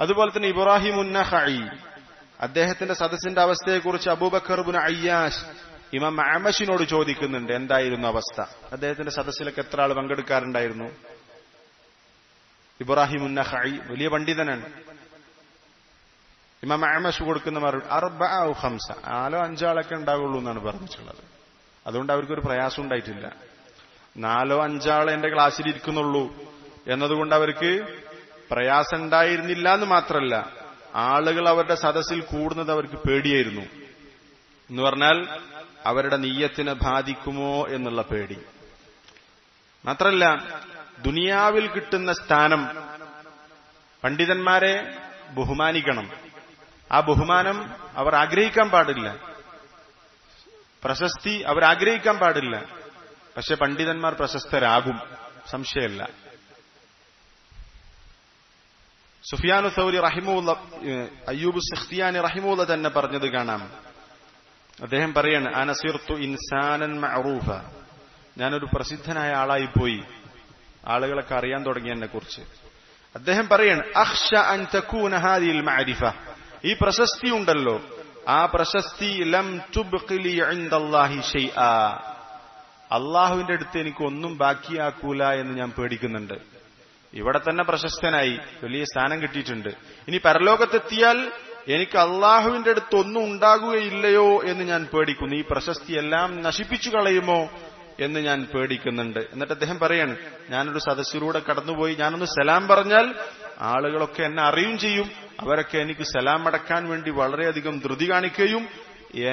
Speaker 1: അതുപോലെ തന്നെ ഇബ്രാഹിം ഉന്നഹായി അദ്ദേഹത്തിന്റെ സദസ്സിന്റെ അവസ്ഥയെക്കുറിച്ച് അബൂബക്കർബുൻ അയ്യാഷ് ഇമാം മാമഷിനോട് ചോദിക്കുന്നുണ്ട് എന്തായിരുന്നു അവസ്ഥ അദ്ദേഹത്തിന്റെ സദസ്സിലൊക്കെ എത്ര ആൾ പങ്കെടുക്കാറുണ്ടായിരുന്നു ഇബ്രാഹിം ഉന്നഹായി വലിയ പണ്ഡിതനാണ് ഇമാം മാമഷ് കൊടുക്കുന്ന മറുപടി അർബ ഹംസ നാലോ അഞ്ചാളൊക്കെ ഉണ്ടാവുള്ളൂ എന്നാണ് പറഞ്ഞിട്ടുള്ളത് അതുകൊണ്ട് അവർക്കൊരു പ്രയാസം ഉണ്ടായിട്ടില്ല നാലോ അഞ്ചാൾ എന്റെ ക്ലാസ്സിൽ ഇരിക്കുന്നുള്ളൂ എന്നതുകൊണ്ട് അവർക്ക് പ്രയാസം ഉണ്ടായിരുന്നില്ല എന്ന് മാത്രമല്ല ആളുകൾ അവരുടെ സദസ്സിൽ കൂടുന്നത് അവർക്ക് പേടിയായിരുന്നു എന്ന് പറഞ്ഞാൽ അവരുടെ നീയത്തിനെ ബാധിക്കുമോ എന്നുള്ള പേടി മാത്രമല്ല ദുനിയാവിൽ കിട്ടുന്ന സ്ഥാനം പണ്ഡിതന്മാരെ ബഹുമാനിക്കണം ആ ബഹുമാനം അവർ ആഗ്രഹിക്കാൻ പാടില്ല പ്രശസ്തി അവർ ആഗ്രഹിക്കാൻ പാടില്ല പക്ഷെ പണ്ഡിതന്മാർ പ്രശസ്തരാകും സംശയമല്ല സുഫിയാനു സൗരി റഹിമുള്ള അയ്യൂബ് സിഖ്തിയാനി റഹിമുള്ള തന്നെ പറഞ്ഞത് കാണാം അദ്ദേഹം പറയാണ് അനസിർത്തു ഇൻസാനൻ മഅറൂഫ ഞാനൊരു പ്രസിദ്ധനായ ആളായി പോയി ആളുകളൊക്കെ അറിയാൻ തുടങ്ങി എന്നെ കുറിച്ച് അദ്ദേഹം പറയാണ് അഹ്ഷ അൻ തക്കൂന മഅരിഫ ഈ പ്രശസ്തി ഉണ്ടല്ലോ ആ പ്രശസ്തി ലം തുബ്ഖിലി ഇൻദല്ലാഹി ഷൈആ അള്ളാഹുവിന്റെ അടുത്ത് എനിക്ക് ഒന്നും ബാക്കിയാക്കൂല എന്ന് ഞാൻ പേടിക്കുന്നുണ്ട് ഇവിടെ തന്നെ പ്രശസ്തനായി വലിയ സ്ഥാനം കിട്ടിയിട്ടുണ്ട് ഇനി പരലോകത്തെത്തിയാൽ എനിക്ക് അള്ളാഹുവിന്റെ അടുത്ത് ഒന്നും ഉണ്ടാകുകയില്ലയോ എന്ന് ഞാൻ പേടിക്കുന്നു ഈ പ്രശസ്തിയെല്ലാം നശിപ്പിച്ചു കളയുമോ എന്ന് ഞാൻ പേടിക്കുന്നുണ്ട് എന്നിട്ട് അദ്ദേഹം പറയാണ് ഞാനൊരു സദസ്സിലൂടെ കടന്നുപോയി ഞാനൊന്ന് സലാം പറഞ്ഞാൽ ആളുകളൊക്കെ എന്നെ അറിയും ചെയ്യും അവരൊക്കെ എനിക്ക് സലാം അടക്കാൻ വേണ്ടി വളരെയധികം ധൃതി കാണിക്കുകയും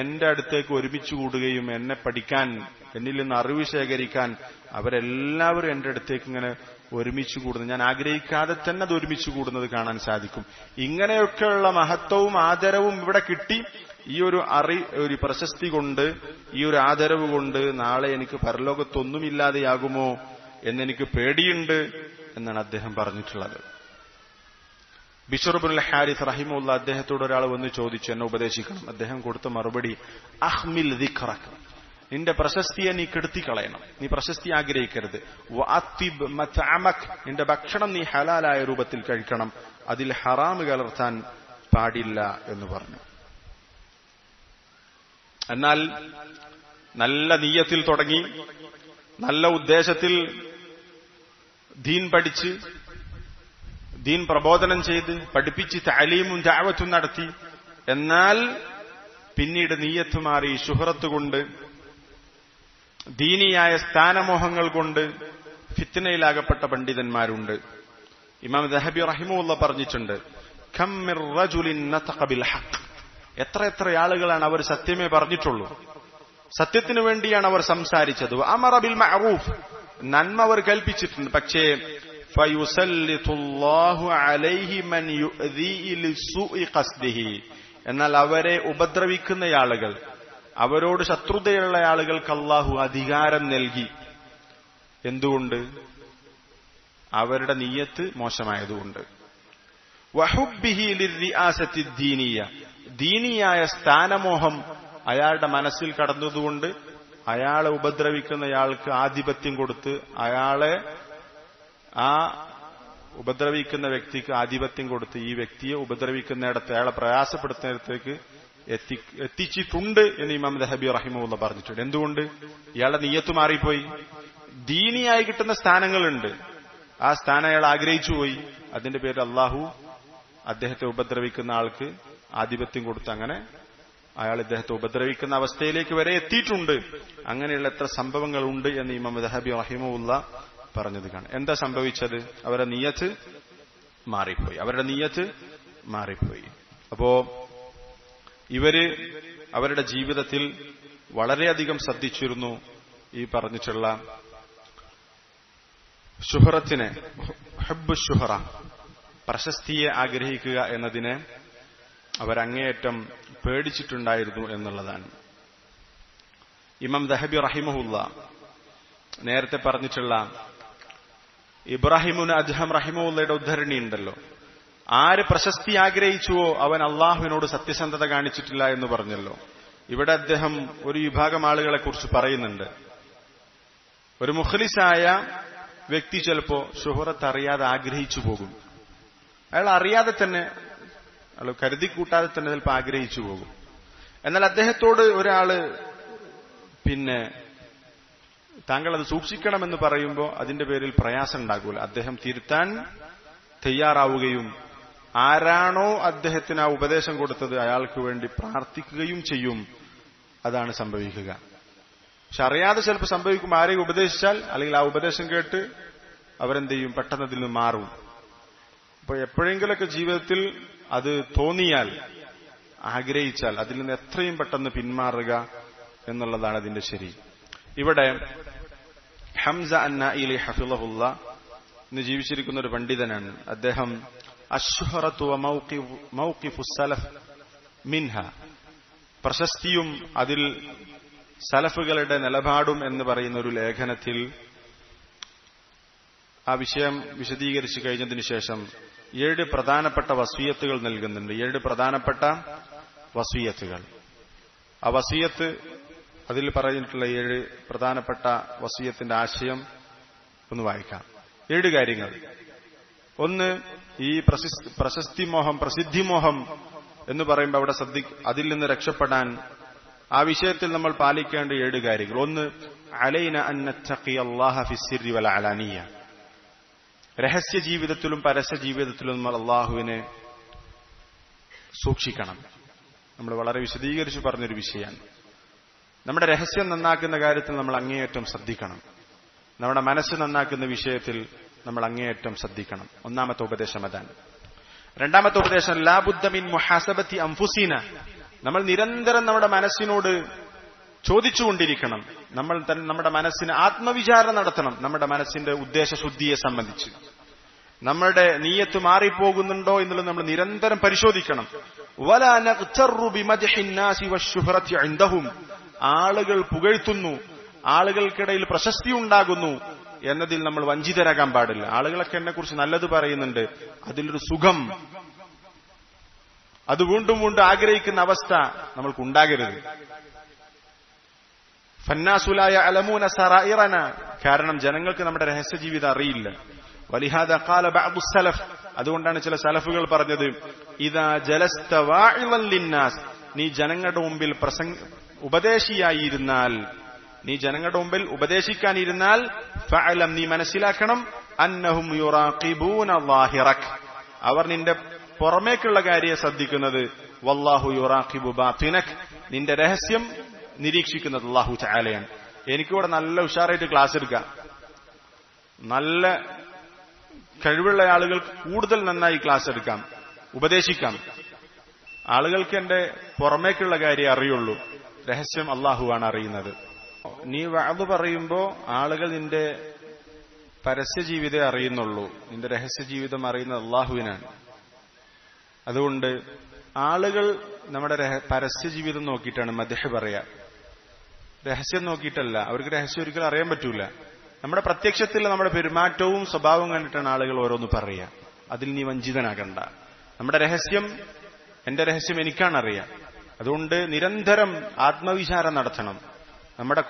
Speaker 1: എന്റെ അടുത്തേക്ക് ഒരുമിച്ച് കൂടുകയും എന്നെ പഠിക്കാൻ എന്നിൽ നിന്ന് അറിവ് ശേഖരിക്കാൻ അവരെല്ലാവരും എന്റെ അടുത്തേക്ക് ഇങ്ങനെ ഒരുമിച്ച് കൂടുന്നത് ഞാൻ ആഗ്രഹിക്കാതെ തന്നെ അത് ഒരുമിച്ച് കൂടുന്നത് കാണാൻ സാധിക്കും ഇങ്ങനെയൊക്കെയുള്ള മഹത്വവും ആദരവും ഇവിടെ കിട്ടി ഈ ഒരു അറി ഒരു പ്രശസ്തി കൊണ്ട് ഈ ഒരു ആദരവ് കൊണ്ട് നാളെ എനിക്ക് പരലോകത്തൊന്നുമില്ലാതെയാകുമോ എന്നെനിക്ക് പേടിയുണ്ട് എന്നാണ് അദ്ദേഹം പറഞ്ഞിട്ടുള്ളത് ബിഷറുബുൽ ഹാരിഫ് റഹിമുള്ള അദ്ദേഹത്തോട് ഒരാൾ വന്ന് ചോദിച്ചു എന്നെ ഉപദേശിക്കണം അദ്ദേഹം കൊടുത്ത മറുപടി അഹ്മിൽ ദിഖറക്ക് നിന്റെ പ്രശസ്തിയെ നീ കെടുത്തി കളയണം നീ പ്രശസ്തി ആഗ്രഹിക്കരുത് നിന്റെ ഭക്ഷണം നീ ഹലാലായ രൂപത്തിൽ കഴിക്കണം അതിൽ ഹറാമ് കലർത്താൻ പാടില്ല എന്ന് പറഞ്ഞു എന്നാൽ നല്ല നീയത്തിൽ തുടങ്ങി നല്ല ഉദ്ദേശത്തിൽ ദീൻ പഠിച്ച് ദീൻ പ്രബോധനം ചെയ്ത് പഠിപ്പിച്ച് താലീമും ദാവത്തും നടത്തി എന്നാൽ പിന്നീട് നീയത്ത് മാറി ശുഹറത്ത് കൊണ്ട് ദീനിയായ സ്ഥാനമോഹങ്ങൾ കൊണ്ട് ഫിത്തനയിലാകപ്പെട്ട പണ്ഡിതന്മാരുണ്ട് ഇമാം ദഹബി റഹിമുള്ള പറഞ്ഞിട്ടുണ്ട് എത്ര എത്ര ആളുകളാണ് അവർ സത്യമേ പറഞ്ഞിട്ടുള്ളൂ സത്യത്തിനു വേണ്ടിയാണ് അവർ സംസാരിച്ചത് അമറബിൽ മഅറൂഫ് നന്മ അവർ കൽപ്പിച്ചിട്ടുണ്ട് പക്ഷേ ഫയുസല്ലിത്തുല്ലാഹു അലൈഹി മൻ യുഅദീഇലിസുഇ ഖസ്ദിഹി എന്നാൽ അവരെ ഉപദ്രവിക്കുന്ന ആളുകൾ അവരോട് ശത്രുതയുള്ള ആളുകൾക്ക് അള്ളാഹു അധികാരം നൽകി എന്തുകൊണ്ട് അവരുടെ നീയത്ത് മോശമായതുകൊണ്ട് ദീനീയ ദീനിയായ സ്ഥാനമോഹം അയാളുടെ മനസ്സിൽ കടന്നതുകൊണ്ട് അയാളെ ഉപദ്രവിക്കുന്നയാൾക്ക് ആധിപത്യം കൊടുത്ത് അയാളെ ആ ഉപദ്രവിക്കുന്ന വ്യക്തിക്ക് ആധിപത്യം കൊടുത്ത് ഈ വ്യക്തിയെ ഉപദ്രവിക്കുന്നിടത്ത് അയാളെ പ്രയാസപ്പെടുത്തുന്നിടത്തേക്ക് എത്തിച്ചിട്ടുണ്ട് എന്ന് ഇമാം ദഹബി റഹിമുള്ള പറഞ്ഞിട്ടുണ്ട് എന്തുകൊണ്ട് ഇയാളുടെ നീയത്ത് മാറിപ്പോയി ദീനിയായി കിട്ടുന്ന സ്ഥാനങ്ങളുണ്ട് ആ സ്ഥാനം അയാൾ ആഗ്രഹിച്ചു പോയി അതിന്റെ പേരിൽ അള്ളാഹു അദ്ദേഹത്തെ ഉപദ്രവിക്കുന്ന ആൾക്ക് ആധിപത്യം കൊടുത്ത് അങ്ങനെ അയാൾ ഇദ്ദേഹത്തെ ഉപദ്രവിക്കുന്ന അവസ്ഥയിലേക്ക് വരെ എത്തിയിട്ടുണ്ട് അങ്ങനെയുള്ള എത്ര സംഭവങ്ങളുണ്ട് എന്ന് ഇമാം ദഹബി റഹിമുള്ള പറഞ്ഞത് കാണാം എന്താ സംഭവിച്ചത് അവരുടെ നീയത്ത് മാറിപ്പോയി അവരുടെ നീയത്ത് മാറിപ്പോയി അപ്പോ ഇവര് അവരുടെ ജീവിതത്തിൽ വളരെയധികം ശ്രദ്ധിച്ചിരുന്നു ഈ പറഞ്ഞിട്ടുള്ള ഷുഹറത്തിനെ ഹബ്ബ് ഷുഹറ പ്രശസ്തിയെ ആഗ്രഹിക്കുക എന്നതിനെ അവരങ്ങേയറ്റം പേടിച്ചിട്ടുണ്ടായിരുന്നു എന്നുള്ളതാണ് ഇമാം ദഹബി റഹിമഹുല്ല നേരത്തെ പറഞ്ഞിട്ടുള്ള ഇബ്രാഹിമുൻ അദ്ദേഹം റഹിമുള്ളയുടെ ഉദ്ധരണി ഉണ്ടല്ലോ ആര് പ്രശസ്തി ആഗ്രഹിച്ചുവോ അവൻ അള്ളാഹുവിനോട് സത്യസന്ധത കാണിച്ചിട്ടില്ല എന്ന് പറഞ്ഞല്ലോ ഇവിടെ അദ്ദേഹം ഒരു വിഭാഗം ആളുകളെ കുറിച്ച് പറയുന്നുണ്ട് ഒരു മുഖലിസായ വ്യക്തി ചിലപ്പോ ഷുഹറത്ത് അറിയാതെ ആഗ്രഹിച്ചു പോകും അയാൾ അറിയാതെ തന്നെ അയാൾ കരുതി കൂട്ടാതെ തന്നെ ചിലപ്പോൾ ആഗ്രഹിച്ചു പോകും എന്നാൽ അദ്ദേഹത്തോട് ഒരാള് പിന്നെ താങ്കൾ അത് സൂക്ഷിക്കണമെന്ന് പറയുമ്പോൾ അതിന്റെ പേരിൽ പ്രയാസം ഉണ്ടാകൂല അദ്ദേഹം തിരുത്താൻ തയ്യാറാവുകയും ആരാണോ അദ്ദേഹത്തിന് ആ ഉപദേശം കൊടുത്തത് അയാൾക്ക് വേണ്ടി പ്രാർത്ഥിക്കുകയും ചെയ്യും അതാണ് സംഭവിക്കുക പക്ഷെ അറിയാതെ ചിലപ്പോൾ സംഭവിക്കും ആരെയും ഉപദേശിച്ചാൽ അല്ലെങ്കിൽ ആ ഉപദേശം കേട്ട് അവരെന്ത് ചെയ്യും പെട്ടെന്ന് അതിൽ നിന്ന് മാറും അപ്പൊ എപ്പോഴെങ്കിലൊക്കെ ജീവിതത്തിൽ അത് തോന്നിയാൽ ആഗ്രഹിച്ചാൽ അതിൽ നിന്ന് എത്രയും പെട്ടെന്ന് പിന്മാറുക എന്നുള്ളതാണ് അതിന്റെ ശരി ഇവിടെ ഹംസ അന്നായിലി ഹഫിളഹുല്ല ഇന്ന് ജീവിച്ചിരിക്കുന്ന ഒരു പണ്ഡിതനാണ് അദ്ദേഹം മിൻഹ പ്രശസ്തിയും അതിൽ സലഫുകളുടെ നിലപാടും എന്ന് പറയുന്ന ഒരു ലേഖനത്തിൽ ആ വിഷയം വിശദീകരിച്ചു കഴിഞ്ഞതിന് ശേഷം ഏഴ് പ്രധാനപ്പെട്ട വസീയത്തുകൾ നൽകുന്നുണ്ട് ഏഴ് പ്രധാനപ്പെട്ട വസീയത്തുകൾ ആ വസീയത്ത് അതിൽ പറഞ്ഞിട്ടുള്ള ഏഴ് പ്രധാനപ്പെട്ട വസീയത്തിന്റെ ആശയം ഒന്ന് വായിക്കാം ഏഴ് കാര്യങ്ങൾ ഒന്ന് ഈ പ്രശസ്തി മോഹം പ്രസിദ്ധിമോഹം എന്ന് പറയുമ്പോൾ അവിടെ ശ്രദ്ധി അതിൽ നിന്ന് രക്ഷപ്പെടാൻ ആ വിഷയത്തിൽ നമ്മൾ പാലിക്കേണ്ട ഏഴ് കാര്യങ്ങൾ ഒന്ന് അലൈന അന്നഖി അള്ളാഹഫിസിരി വല അലാനിയ രഹസ്യ ജീവിതത്തിലും പരസ്യ ജീവിതത്തിലും നമ്മൾ അള്ളാഹുവിനെ സൂക്ഷിക്കണം നമ്മൾ വളരെ വിശദീകരിച്ച് പറഞ്ഞൊരു വിഷയമാണ് നമ്മുടെ രഹസ്യം നന്നാക്കുന്ന കാര്യത്തിൽ നമ്മൾ അങ്ങേയറ്റം ശ്രദ്ധിക്കണം നമ്മുടെ മനസ്സ് നന്നാക്കുന്ന വിഷയത്തിൽ നമ്മൾ അങ്ങേയറ്റം ശ്രദ്ധിക്കണം ഒന്നാമത്തെ ഉപദേശം അതാണ് രണ്ടാമത്തെ ഉപദേശം ലാബുദ്ധമിൻ മുഹാസബത്തി അംഫുസീന നമ്മൾ നിരന്തരം നമ്മുടെ മനസ്സിനോട് ചോദിച്ചുകൊണ്ടിരിക്കണം നമ്മൾ തന്നെ നമ്മുടെ മനസ്സിന് ആത്മവിചാരണ നടത്തണം നമ്മുടെ മനസ്സിന്റെ ഉദ്ദേശശുദ്ധിയെ സംബന്ധിച്ച് നമ്മളുടെ നീയത്ത് മാറിപ്പോകുന്നുണ്ടോ എന്നുള്ളത് നമ്മൾ നിരന്തരം പരിശോധിക്കണം ആളുകൾ പുകഴ്ത്തുന്നു ആളുകൾക്കിടയിൽ പ്രശസ്തി ഉണ്ടാകുന്നു എന്നതിൽ നമ്മൾ വഞ്ചിതരാകാൻ പാടില്ല ആളുകളൊക്കെ എന്നെക്കുറിച്ച് നല്ലത് പറയുന്നുണ്ട് അതിലൊരു സുഖം അത് വീണ്ടും വീണ്ടും ആഗ്രഹിക്കുന്ന അവസ്ഥ ഉണ്ടാകരുത് ഫന്നാസുലായ അലമൂന സറൈറന കാരണം ജനങ്ങൾക്ക് നമ്മുടെ രഹസ്യ ജീവിതം അറിയില്ല വലിഹാദ കാല സലഫ് അതുകൊണ്ടാണ് ചില സലഫുകൾ പറഞ്ഞത് ഇതാ ജലസ്തവാ നീ ജനങ്ങളുടെ മുമ്പിൽ ഉപദേശിയായിരുന്നാൽ നീ ജനങ്ങളുടെ മുമ്പിൽ ഉപദേശിക്കാനിരുന്നാൽ ഫഅലം നീ മനസ്സിലാക്കണം അന്നഹും യുറാഖിബൂന ലാഹിറക് അവർ നിന്റെ പുറമേക്കുള്ള കാര്യം ശ്രദ്ധിക്കുന്നത് വല്ലാഹു യുറാഖിബു ബാത്തിനക് നിന്റെ രഹസ്യം നിരീക്ഷിക്കുന്നത് അള്ളാഹു ചാലയാണ് എനിക്കിവിടെ നല്ല ഉഷാറായിട്ട് ക്ലാസ് എടുക്കാം നല്ല കഴിവുള്ള ആളുകൾ കൂടുതൽ നന്നായി ക്ലാസ് എടുക്കാം ഉപദേശിക്കാം ആളുകൾക്ക് എന്റെ പുറമേക്കുള്ള കാര്യം അറിയുള്ളൂ രഹസ്യം അള്ളാഹുവാണ് അറിയുന്നത് നീ വാത് പറയുമ്പോ ആളുകൾ നിന്റെ പരസ്യ ജീവിതം അറിയുന്നുള്ളൂ നിന്റെ രഹസ്യ ജീവിതം അറിയുന്നത് അള്ളാഹുവിനാണ് അതുകൊണ്ട് ആളുകൾ നമ്മുടെ പരസ്യ ജീവിതം നോക്കിയിട്ടാണ് മദ്ദേഹ പറയാ രഹസ്യം നോക്കിയിട്ടല്ല അവർക്ക് രഹസ്യം ഒരിക്കലും അറിയാൻ പറ്റൂല നമ്മുടെ പ്രത്യക്ഷത്തിൽ നമ്മുടെ പെരുമാറ്റവും സ്വഭാവവും കണ്ടിട്ടാണ് ആളുകൾ ഓരോന്ന് പറയുക അതിൽ നീ വഞ്ചിതനാകണ്ട നമ്മുടെ രഹസ്യം എന്റെ രഹസ്യം എനിക്കാണ് അറിയാം അതുകൊണ്ട് നിരന്തരം ആത്മവിചാരം നടത്തണം നമ്മുടെ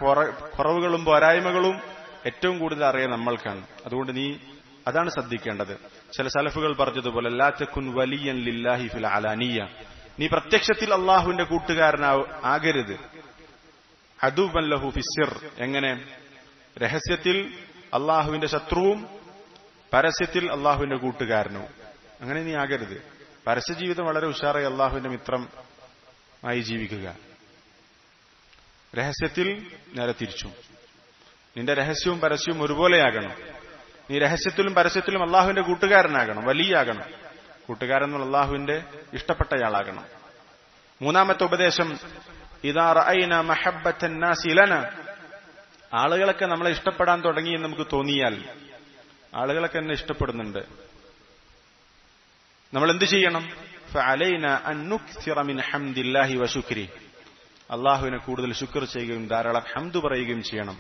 Speaker 1: കുറവുകളും പോരായ്മകളും ഏറ്റവും കൂടുതൽ അറിയാൻ നമ്മൾക്കാണ് അതുകൊണ്ട് നീ അതാണ് ശ്രദ്ധിക്കേണ്ടത് ചില സലഫുകൾ പറഞ്ഞതുപോലെ ലാത്തക്കുൻ വലിയൻ ലില്ലാഹി ഫിൽ അലാനിയ നീ പ്രത്യക്ഷത്തിൽ അള്ളാഹുവിന്റെ കൂട്ടുകാരനാവ് ആകരുത് അദുബല്ലഹു ഫിസിർ എങ്ങനെ രഹസ്യത്തിൽ അള്ളാഹുവിന്റെ ശത്രുവും പരസ്യത്തിൽ അള്ളാഹുവിന്റെ കൂട്ടുകാരനും അങ്ങനെ നീ ആകരുത് പരസ്യ ജീവിതം വളരെ ഉഷാറായി അള്ളാഹുവിന്റെ മിത്രം ആയി ജീവിക്കുക രഹസ്യത്തിൽ നേരെ തിരിച്ചു നിന്റെ രഹസ്യവും പരസ്യവും ഒരുപോലെയാകണം നീ രഹസ്യത്തിലും പരസ്യത്തിലും അള്ളാഹുവിന്റെ കൂട്ടുകാരനാകണം വലിയാകണം കൂട്ടുകാരൻ അള്ളാഹുവിന്റെ ഇഷ്ടപ്പെട്ടയാളാകണം മൂന്നാമത്തെ ഉപദേശം ഇതാർ ഐന മഹബത്തൻ ആളുകളൊക്കെ നമ്മളെ ഇഷ്ടപ്പെടാൻ തുടങ്ങി എന്ന് നമുക്ക് തോന്നിയാൽ ആളുകളൊക്കെ എന്നെ ഇഷ്ടപ്പെടുന്നുണ്ട് നമ്മൾ എന്ത് ചെയ്യണം فعلينا أن نكثر من حمد الله وشكره അള്ളാഹുവിനെ കൂടുതൽ ശുക്ർ ചെയ്യുകയും ധാരാളം ഹംദ് പറയുകയും ചെയ്യണം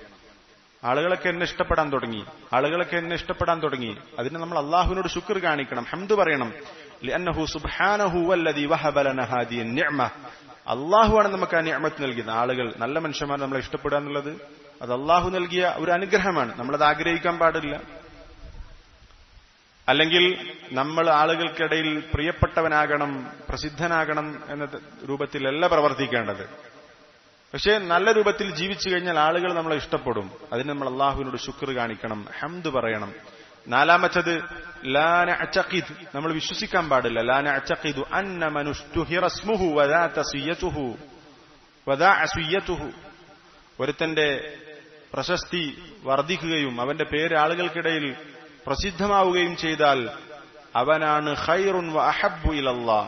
Speaker 1: ആളുകളൊക്കെ എന്നെ ഇഷ്ടപ്പെടാൻ തുടങ്ങി ആളുകളൊക്കെ എന്നെ ഇഷ്ടപ്പെടാൻ തുടങ്ങി അതിന് നമ്മൾ അള്ളാഹുവിനോട് ശുക്ർ കാണിക്കണം ഹംദ് പറയണം അള്ളാഹുവാണ് നമുക്ക് ആ നിയമത്ത് നൽകിയത് ആളുകൾ നല്ല മനുഷ്യന്മാർ നമ്മളെ ഇഷ്ടപ്പെടുക എന്നുള്ളത് അത് അള്ളാഹു നൽകിയ ഒരു അനുഗ്രഹമാണ് നമ്മളത് ആഗ്രഹിക്കാൻ പാടില്ല അല്ലെങ്കിൽ നമ്മൾ ആളുകൾക്കിടയിൽ പ്രിയപ്പെട്ടവനാകണം പ്രസിദ്ധനാകണം എന്ന രൂപത്തിലല്ല പ്രവർത്തിക്കേണ്ടത് പക്ഷേ നല്ല രൂപത്തിൽ ജീവിച്ചു കഴിഞ്ഞാൽ ആളുകൾ നമ്മളെ ഇഷ്ടപ്പെടും അതിന് നമ്മൾ അള്ളാഹുവിനോട് ശുക്ർ കാണിക്കണം ഹംദ് പറയണം നാലാമത്തത് ലാന അച്ചഖീദ് നമ്മൾ വിശ്വസിക്കാൻ പാടില്ല ലാന അച്ചഖീദു അന്ന മനുഷ്ടുഹിറസ്മുഹു വദാ തസുയ്യതുഹു വദാ അസുയ്യതുഹു ഒരുത്തന്റെ പ്രശസ്തി വർദ്ധിക്കുകയും അവന്റെ പേര് ആളുകൾക്കിടയിൽ പ്രസിദ്ധമാവുകയും ചെയ്താൽ അവനാണ് ഖൈറുൻ വ അഹബ്ബു ഇലല്ലാ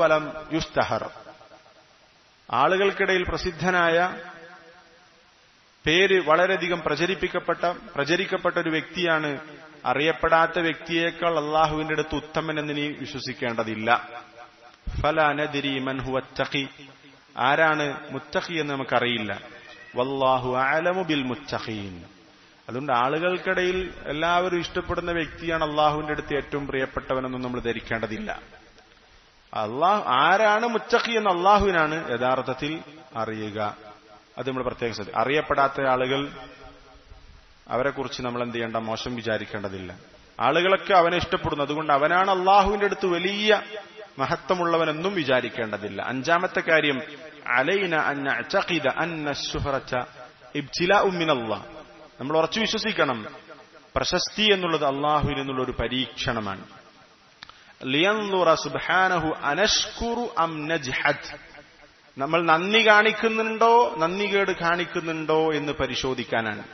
Speaker 1: വലം യുസ്തഹർ ആളുകൾക്കിടയിൽ പ്രസിദ്ധനായ പേര് വളരെയധികം പ്രചരിപ്പിക്കപ്പെട്ട പ്രചരിക്കപ്പെട്ട ഒരു വ്യക്തിയാണ് അറിയപ്പെടാത്ത വ്യക്തിയേക്കാൾ അള്ളാഹുവിന്റെ അടുത്ത് ഉത്തമൻ എന്ന് നീ വിശ്വസിക്കേണ്ടതില്ല ഫലാനദിരി മൻഹുവത്തഖി ആരാണ് മുത്തഖി എന്ന് നമുക്കറിയില്ല വല്ലാഹു ആലമു ബിൽ മുത്തഖീൻ അതുകൊണ്ട് ആളുകൾക്കിടയിൽ എല്ലാവരും ഇഷ്ടപ്പെടുന്ന വ്യക്തിയാണ് അള്ളാഹുവിന്റെ അടുത്ത് ഏറ്റവും പ്രിയപ്പെട്ടവനെന്നും നമ്മൾ ധരിക്കേണ്ടതില്ല അള്ളാഹു ആരാണ് മുത്തഖി എന്ന് അള്ളാഹുവിനാണ് യഥാർത്ഥത്തിൽ അറിയുക അത് നമ്മൾ പ്രത്യേകം ശ്രദ്ധ അറിയപ്പെടാത്ത ആളുകൾ അവരെക്കുറിച്ച് നമ്മൾ എന്ത് ചെയ്യേണ്ട മോശം വിചാരിക്കേണ്ടതില്ല ആളുകളൊക്കെ അവനെ ഇഷ്ടപ്പെടുന്നു അതുകൊണ്ട് അവനാണ് അള്ളാഹുവിന്റെ അടുത്ത് വലിയ മഹത്വമുള്ളവനെന്നും വിചാരിക്കേണ്ടതില്ല അഞ്ചാമത്തെ കാര്യം അലൈന അന്ന അച്ചഖിദ അന്ന സുഹറച്ച ഇബ്തിലാ ഉമ്മിൻ അള്ളാഹ് നമ്മൾ ഉറച്ചു വിശ്വസിക്കണം പ്രശസ്തി എന്നുള്ളത് അള്ളാഹുവിൽ നിന്നുള്ള ഒരു പരീക്ഷണമാണ് സുബ്ഹാനഹു അനഷ്കുറു അം നജ്ഹദ് നമ്മൾ നന്ദി കാണിക്കുന്നുണ്ടോ നന്ദി കേട് കാണിക്കുന്നുണ്ടോ എന്ന് പരിശോധിക്കാനാണ്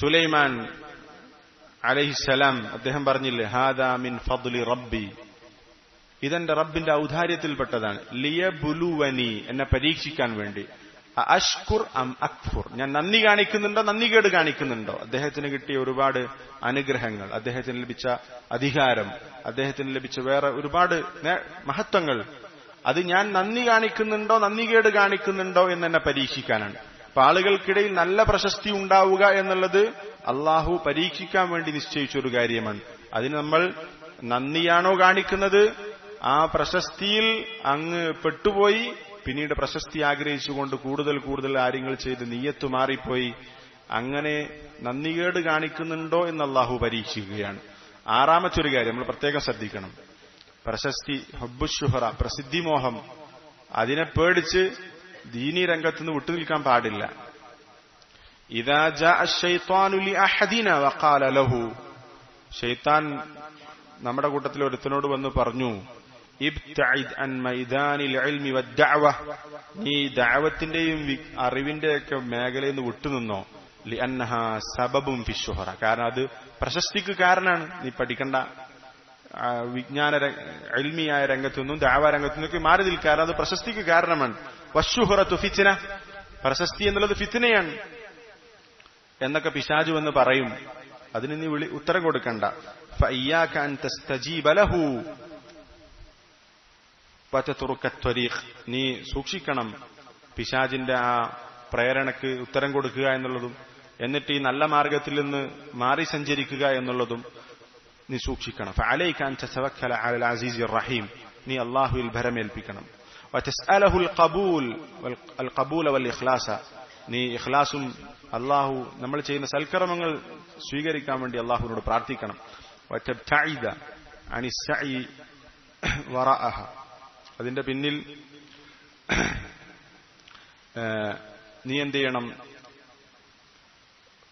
Speaker 1: സുലൈമാൻ അലഹിസലാം അദ്ദേഹം പറഞ്ഞില്ലേ ഹാദാ മിൻ ഫദ്ലി റബ്ബി ഇതെന്റെ റബ്ബിന്റെ ഔദാര്യത്തിൽപ്പെട്ടതാണ് ലിയ ബുലുവനി എന്നെ പരീക്ഷിക്കാൻ വേണ്ടി അഷ്കുർ അം അക്ഫുർ ഞാൻ നന്ദി കാണിക്കുന്നുണ്ടോ നന്ദി കേട് കാണിക്കുന്നുണ്ടോ അദ്ദേഹത്തിന് കിട്ടിയ ഒരുപാട് അനുഗ്രഹങ്ങൾ അദ്ദേഹത്തിന് ലഭിച്ച അധികാരം അദ്ദേഹത്തിന് ലഭിച്ച വേറെ ഒരുപാട് മഹത്വങ്ങൾ അത് ഞാൻ നന്ദി കാണിക്കുന്നുണ്ടോ നന്ദി കേട് കാണിക്കുന്നുണ്ടോ എന്ന് എന്നെ പരീക്ഷിക്കാനാണ് അപ്പൊ ആളുകൾക്കിടയിൽ നല്ല പ്രശസ്തി ഉണ്ടാവുക എന്നുള്ളത് അള്ളാഹു പരീക്ഷിക്കാൻ വേണ്ടി നിശ്ചയിച്ചൊരു കാര്യമാണ് അതിന് നമ്മൾ നന്ദിയാണോ കാണിക്കുന്നത് ആ പ്രശസ്തിയിൽ അങ്ങ് പെട്ടുപോയി പിന്നീട് പ്രശസ്തി ആഗ്രഹിച്ചുകൊണ്ട് കൂടുതൽ കൂടുതൽ കാര്യങ്ങൾ ചെയ്ത് നീയത്തു മാറിപ്പോയി അങ്ങനെ നന്ദികേട് കാണിക്കുന്നുണ്ടോ എന്ന് അള്ളാഹു പരീക്ഷിക്കുകയാണ് ആറാമത്തെ ഒരു കാര്യം നമ്മൾ പ്രത്യേകം ശ്രദ്ധിക്കണം പ്രശസ്തി ഹബ്ബുഷുഹറ പ്രസിദ്ധിമോഹം അതിനെ പേടിച്ച് ദീനി രംഗത്ത് നിന്ന് വിട്ടുനിൽക്കാൻ പാടില്ല ഷെയ്ത്താൻ നമ്മുടെ കൂട്ടത്തിൽ ഒരുത്തനോട് വന്ന് പറഞ്ഞു അൻ മൈദാനിൽ ഇൽമി നീ ദഅവത്തിന്റെയും അറിവിന്റെയൊക്കെ മേഖലയിൽ നിന്ന് വിട്ടുനിന്നോ ലിഅന്നഹ സബബും ഫിഷുഹറ കാരണം അത് പ്രശസ്തിക്ക് കാരണമാണ് നീ പഠിക്കണ്ട വിജ്ഞാന ഇൽമിയായ രംഗത്തു നിന്നും ദാവ രംഗത്തു നിന്നും മാറി നിൽക്കാറ് അത് പ്രശസ്തിക്ക് കാരണമാണ് വശുഹുറത്തു ഫിത്ന പ്രശസ്തി എന്നുള്ളത് ഫിത്തിനയാണ് എന്നൊക്കെ പിശാജു എന്ന് പറയും അതിന് നീ വിളി ഉത്തരം കൊടുക്കണ്ട പച്ചത്തുറുക്കത്വരീഖ് നീ സൂക്ഷിക്കണം പിശാജിന്റെ ആ പ്രേരണയ്ക്ക് ഉത്തരം കൊടുക്കുക എന്നുള്ളതും എന്നിട്ട് ഈ നല്ല മാർഗത്തിൽ നിന്ന് മാറി സഞ്ചരിക്കുക എന്നുള്ളതും നീ സൂക്ഷിക്കണം അലൈഖാൻ ചസവഖല അൽ അസീസ് റഹീം നീ അള്ളാഹുവിൽ ഭരമേൽപ്പിക്കണം ഖബൂൽ ഖബൂല വൽ ഇഖ്ലാസ നീ ഇഖ്ലാസും അള്ളാഹു നമ്മൾ ചെയ്യുന്ന സൽക്കർമ്മങ്ങൾ സ്വീകരിക്കാൻ വേണ്ടി അള്ളാഹുവിനോട് പ്രാർത്ഥിക്കണം വറഅഹ അതിന്റെ പിന്നിൽ നീ എന്ത് ചെയ്യണം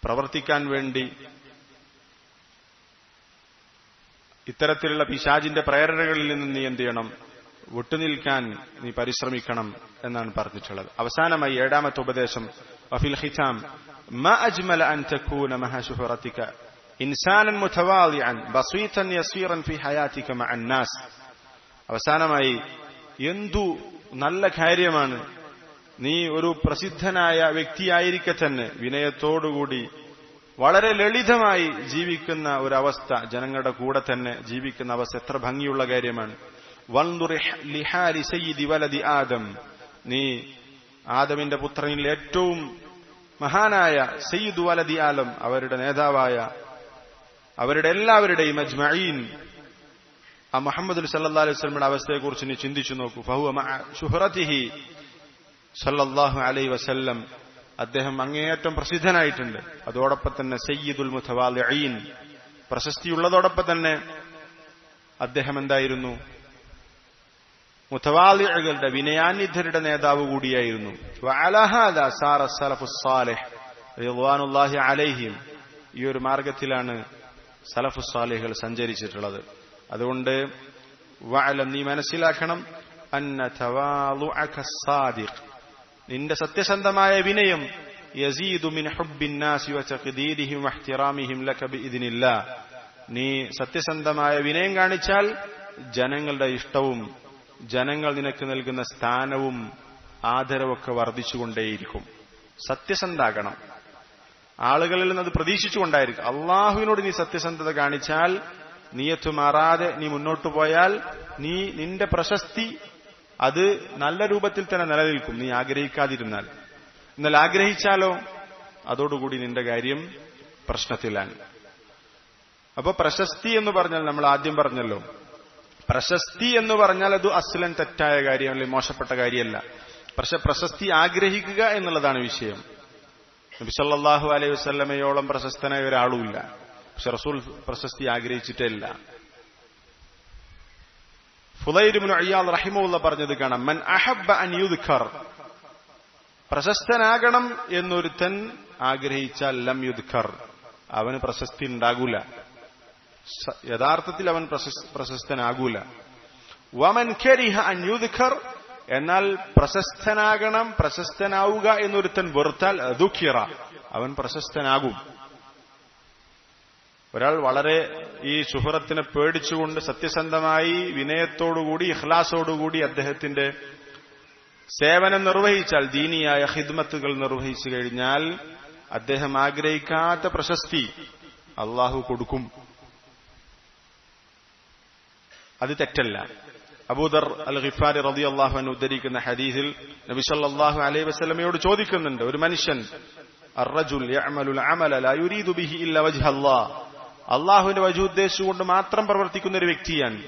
Speaker 1: പ്രവർത്തിക്കാൻ വേണ്ടി ഇത്തരത്തിലുള്ള പിശാജിന്റെ പ്രേരണകളിൽ നിന്ന് നീ എന്ത് ചെയ്യണം വിട്ടുനിൽക്കാൻ നീ പരിശ്രമിക്കണം എന്നാണ് പറഞ്ഞിട്ടുള്ളത് അവസാനമായി ഏഴാമത്തെ ഉപദേശം വഫിൽ ഹിസാം ഇൻസാനൻ മുഥവാദിയാൻ ബസീതൻ യസ്വീറൻ ഫി ഹയാതിക അന്നാസ് അവസാനമായി എന്തു നല്ല കാര്യമാണ് നീ ഒരു പ്രസിദ്ധനായ വ്യക്തിയായിരിക്കെ തന്നെ വിനയത്തോടുകൂടി വളരെ ലളിതമായി ജീവിക്കുന്ന ഒരവസ്ഥ ജനങ്ങളുടെ കൂടെ തന്നെ ജീവിക്കുന്ന അവസ്ഥ എത്ര ഭംഗിയുള്ള കാര്യമാണ് ലിഹാരി സയ്യിദി ആദം നീ ആദമിന്റെ പുത്രനിൽ ഏറ്റവും മഹാനായ സയ്യിദ് വലദി ആലം അവരുടെ നേതാവായ അവരുടെ എല്ലാവരുടെയും അജ്മീൻ ആ മുഹമ്മദ് അലൈഹി അലൈഹി അവസ്ഥയെ കുറിച്ച് നീ ചിന്തിച്ചു നോക്കൂ സല്ലാഹു അലൈ വസല്ലം അദ്ദേഹം അങ്ങേയറ്റം പ്രസിദ്ധനായിട്ടുണ്ട് അതോടൊപ്പം തന്നെ സയ്യിദുൽ മുഥവാലീൻ പ്രശസ്തിയുള്ളതോടൊപ്പം തന്നെ അദ്ദേഹം എന്തായിരുന്നു മുഥവാലികളുടെ വിനയാനിധരുടെ നേതാവ് കൂടിയായിരുന്നു അലൈഹിം ഈ ഒരു മാർഗത്തിലാണ് സലഫുസാലിഹുകൾ സഞ്ചരിച്ചിട്ടുള്ളത് അതുകൊണ്ട് വാലം നീ മനസ്സിലാക്കണം അന്ന നിന്റെ സത്യസന്ധമായ വിനയം യസീദു മിൻ ഹുബ്ബിൻ നാസി വതഖ്ദീരിഹിം ലക ബിഇദ്നില്ലാ നീ സത്യസന്ധമായ വിനയം കാണിച്ചാൽ ജനങ്ങളുടെ ഇഷ്ടവും ജനങ്ങൾ നിനക്ക് നൽകുന്ന സ്ഥാനവും ആദരവൊക്കെ വർദ്ധിച്ചുകൊണ്ടേയിരിക്കും സത്യസന്ധാകണം ആളുകളിൽ നിന്ന് അത് പ്രതീക്ഷിച്ചുകൊണ്ടായിരിക്കും അള്ളാഹുവിനോട് നീ സത്യസന്ധത കാണിച്ചാൽ നീയത്ത് മാറാതെ നീ മുന്നോട്ടു പോയാൽ നീ നിന്റെ പ്രശസ്തി അത് നല്ല രൂപത്തിൽ തന്നെ നിലനിൽക്കും നീ ആഗ്രഹിക്കാതിരുന്നാൽ എന്നാൽ ആഗ്രഹിച്ചാലോ അതോടുകൂടി നിന്റെ കാര്യം പ്രശ്നത്തിലാണ് അപ്പൊ പ്രശസ്തി എന്ന് പറഞ്ഞാൽ നമ്മൾ ആദ്യം പറഞ്ഞല്ലോ പ്രശസ്തി എന്ന് പറഞ്ഞാൽ അത് അസ്ലൻ തെറ്റായ കാര്യം അല്ലെങ്കിൽ മോശപ്പെട്ട കാര്യമല്ല പക്ഷെ പ്രശസ്തി ആഗ്രഹിക്കുക എന്നുള്ളതാണ് വിഷയം നബിസല്ലാഹു അലൈഹി വസ്ല്ലമയോളം പ്രശസ്തനായ ഒരാളുമില്ല പക്ഷെ റസൂൽ പ്രശസ്തി ആഗ്രഹിച്ചിട്ടില്ല ഫുലൈരുബിൻ അയ്യാൽ റഹിമുള്ള പറഞ്ഞത് കാണാം മൻ അഹബ അൻ പ്രശസ്തനാകണം എന്നൊരുത്തൻ ആഗ്രഹിച്ചാൽ ലം യുദ്ഖർ അവന് പ്രശസ്തി ഉണ്ടാകൂല യഥാർത്ഥത്തിൽ അവൻ പ്രശസ്തനാകൂല വമൻ കരിഹ അൻ എന്നാൽ പ്രശസ്തനാകണം പ്രശസ്തനാവുക എന്നൊരുത്തൻ വെറുത്താൽ ദുഃഖിറ അവൻ പ്രശസ്തനാകും ഒരാൾ വളരെ ഈ സുഹൃത്തിനെ പേടിച്ചുകൊണ്ട് സത്യസന്ധമായി വിനയത്തോടുകൂടി ഇഖ്ലാസോടുകൂടി അദ്ദേഹത്തിന്റെ സേവനം നിർവഹിച്ചാൽ ദീനിയായ ഹിദ്മത്തുകൾ നിർവഹിച്ചു കഴിഞ്ഞാൽ അദ്ദേഹം ആഗ്രഹിക്കാത്ത പ്രശസ്തി അള്ളാഹു കൊടുക്കും അത് തെറ്റല്ല അബൂദർ അൽ ഖിഫാരി റതി അള്ളാഹുവിന് ഉദ്ധരിക്കുന്ന ഹദീസിൽ അള്ളാഹു അലൈഹി വസ്ലമയോട് ചോദിക്കുന്നുണ്ട് ഒരു മനുഷ്യൻ അറജുൽ അമലുൽ അമല ലാ യുരീദു ബിഹി ഇല്ല വജ്ഹ അള്ളാഹുവിന്റെ വജു കൊണ്ട് മാത്രം പ്രവർത്തിക്കുന്ന ഒരു വ്യക്തിയാണ്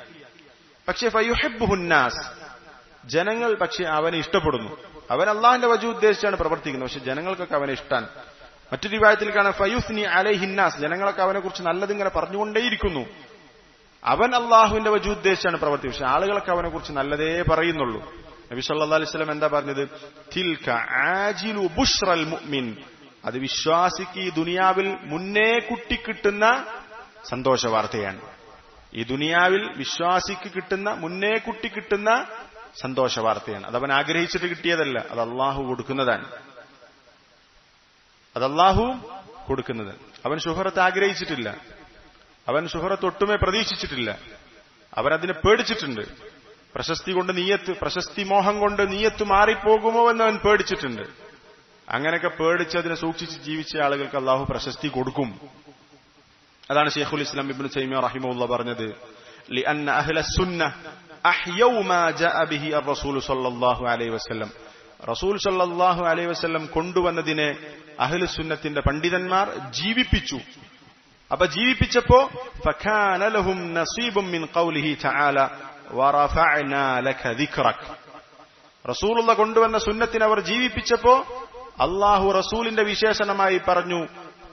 Speaker 1: പക്ഷെ ഫയുഹബുഹുന്നാസ് ജനങ്ങൾ പക്ഷെ അവനെ ഇഷ്ടപ്പെടുന്നു അവൻ അള്ളാഹിന്റെ വജു ഉദ്ദേശിച്ചാണ് പ്രവർത്തിക്കുന്നത് പക്ഷെ ജനങ്ങൾക്കൊക്കെ അവനെ ഇഷ്ടാണ് മറ്റൊരു വിഭാഗത്തിൽ കാണാം ഫയുസ്നി അലൈഹിന്നാസ് ജനങ്ങളൊക്കെ അവനെ കുറിച്ച് നല്ലതിങ്ങനെ പറഞ്ഞുകൊണ്ടേയിരിക്കുന്നു അവൻ അള്ളാഹുവിന്റെ വജു ഉദ്ദേശിച്ചാണ് പ്രവർത്തിക്കുന്നത് പക്ഷെ ആളുകളൊക്കെ അവനെ കുറിച്ച് നല്ലതേ പറയുന്നുള്ളൂ നബി സല്ലാ അലൈവലം എന്താ പറഞ്ഞത് തിൽക ആജിലു ബുഷ്റൽ മുഅ്മിൻ അത് വിശ്വാസിക്ക് ഈ ദുനിയാവിൽ മുന്നേ കുട്ടി കിട്ടുന്ന സന്തോഷ വാർത്തയാണ് ഈ ദുനിയാവിൽ വിശ്വാസിക്ക് കിട്ടുന്ന മുന്നേ കുട്ടി കിട്ടുന്ന സന്തോഷ വാർത്തയാണ് അതവൻ ആഗ്രഹിച്ചിട്ട് കിട്ടിയതല്ല അത് അള്ളാഹു കൊടുക്കുന്നതാണ് അത് അള്ളാഹു കൊടുക്കുന്നത് അവൻ ശുഹറത്ത് ആഗ്രഹിച്ചിട്ടില്ല അവൻ ശുഹറത്ത് ഒട്ടുമേ പ്രതീക്ഷിച്ചിട്ടില്ല അതിനെ പേടിച്ചിട്ടുണ്ട് പ്രശസ്തി കൊണ്ട് നീയത്ത് പ്രശസ്തി മോഹം കൊണ്ട് നീയത്ത് മാറിപ്പോകുമോ എന്ന് അവൻ പേടിച്ചിട്ടുണ്ട് അങ്ങനെയൊക്കെ പേടിച്ച് അതിനെ സൂക്ഷിച്ച് ജീവിച്ച ആളുകൾക്ക് അള്ളാഹു പ്രശസ്തി കൊടുക്കും അതാണ് ഷെയ്ഖുൽ ഇസ്ലാം ഇബ്നു തൈമിയ റഹിമുള്ള പറഞ്ഞത് റസൂൽ അലൈഹി കൊണ്ടുവന്നതിനെ അഹ്ലു സുന്നത്തിന്റെ പണ്ഡിതന്മാർ ജീവിപ്പിച്ചു അപ്പൊ ജീവിപ്പിച്ചപ്പോ ഫഖാനലഹും നസീബും മിൻ ഖൗലിഹി തആല ലക റസൂലുള്ള കൊണ്ടുവന്ന സുന്നത്തിനെ അവർ ജീവിപ്പിച്ചപ്പോ അള്ളാഹു റസൂലിന്റെ വിശേഷണമായി പറഞ്ഞു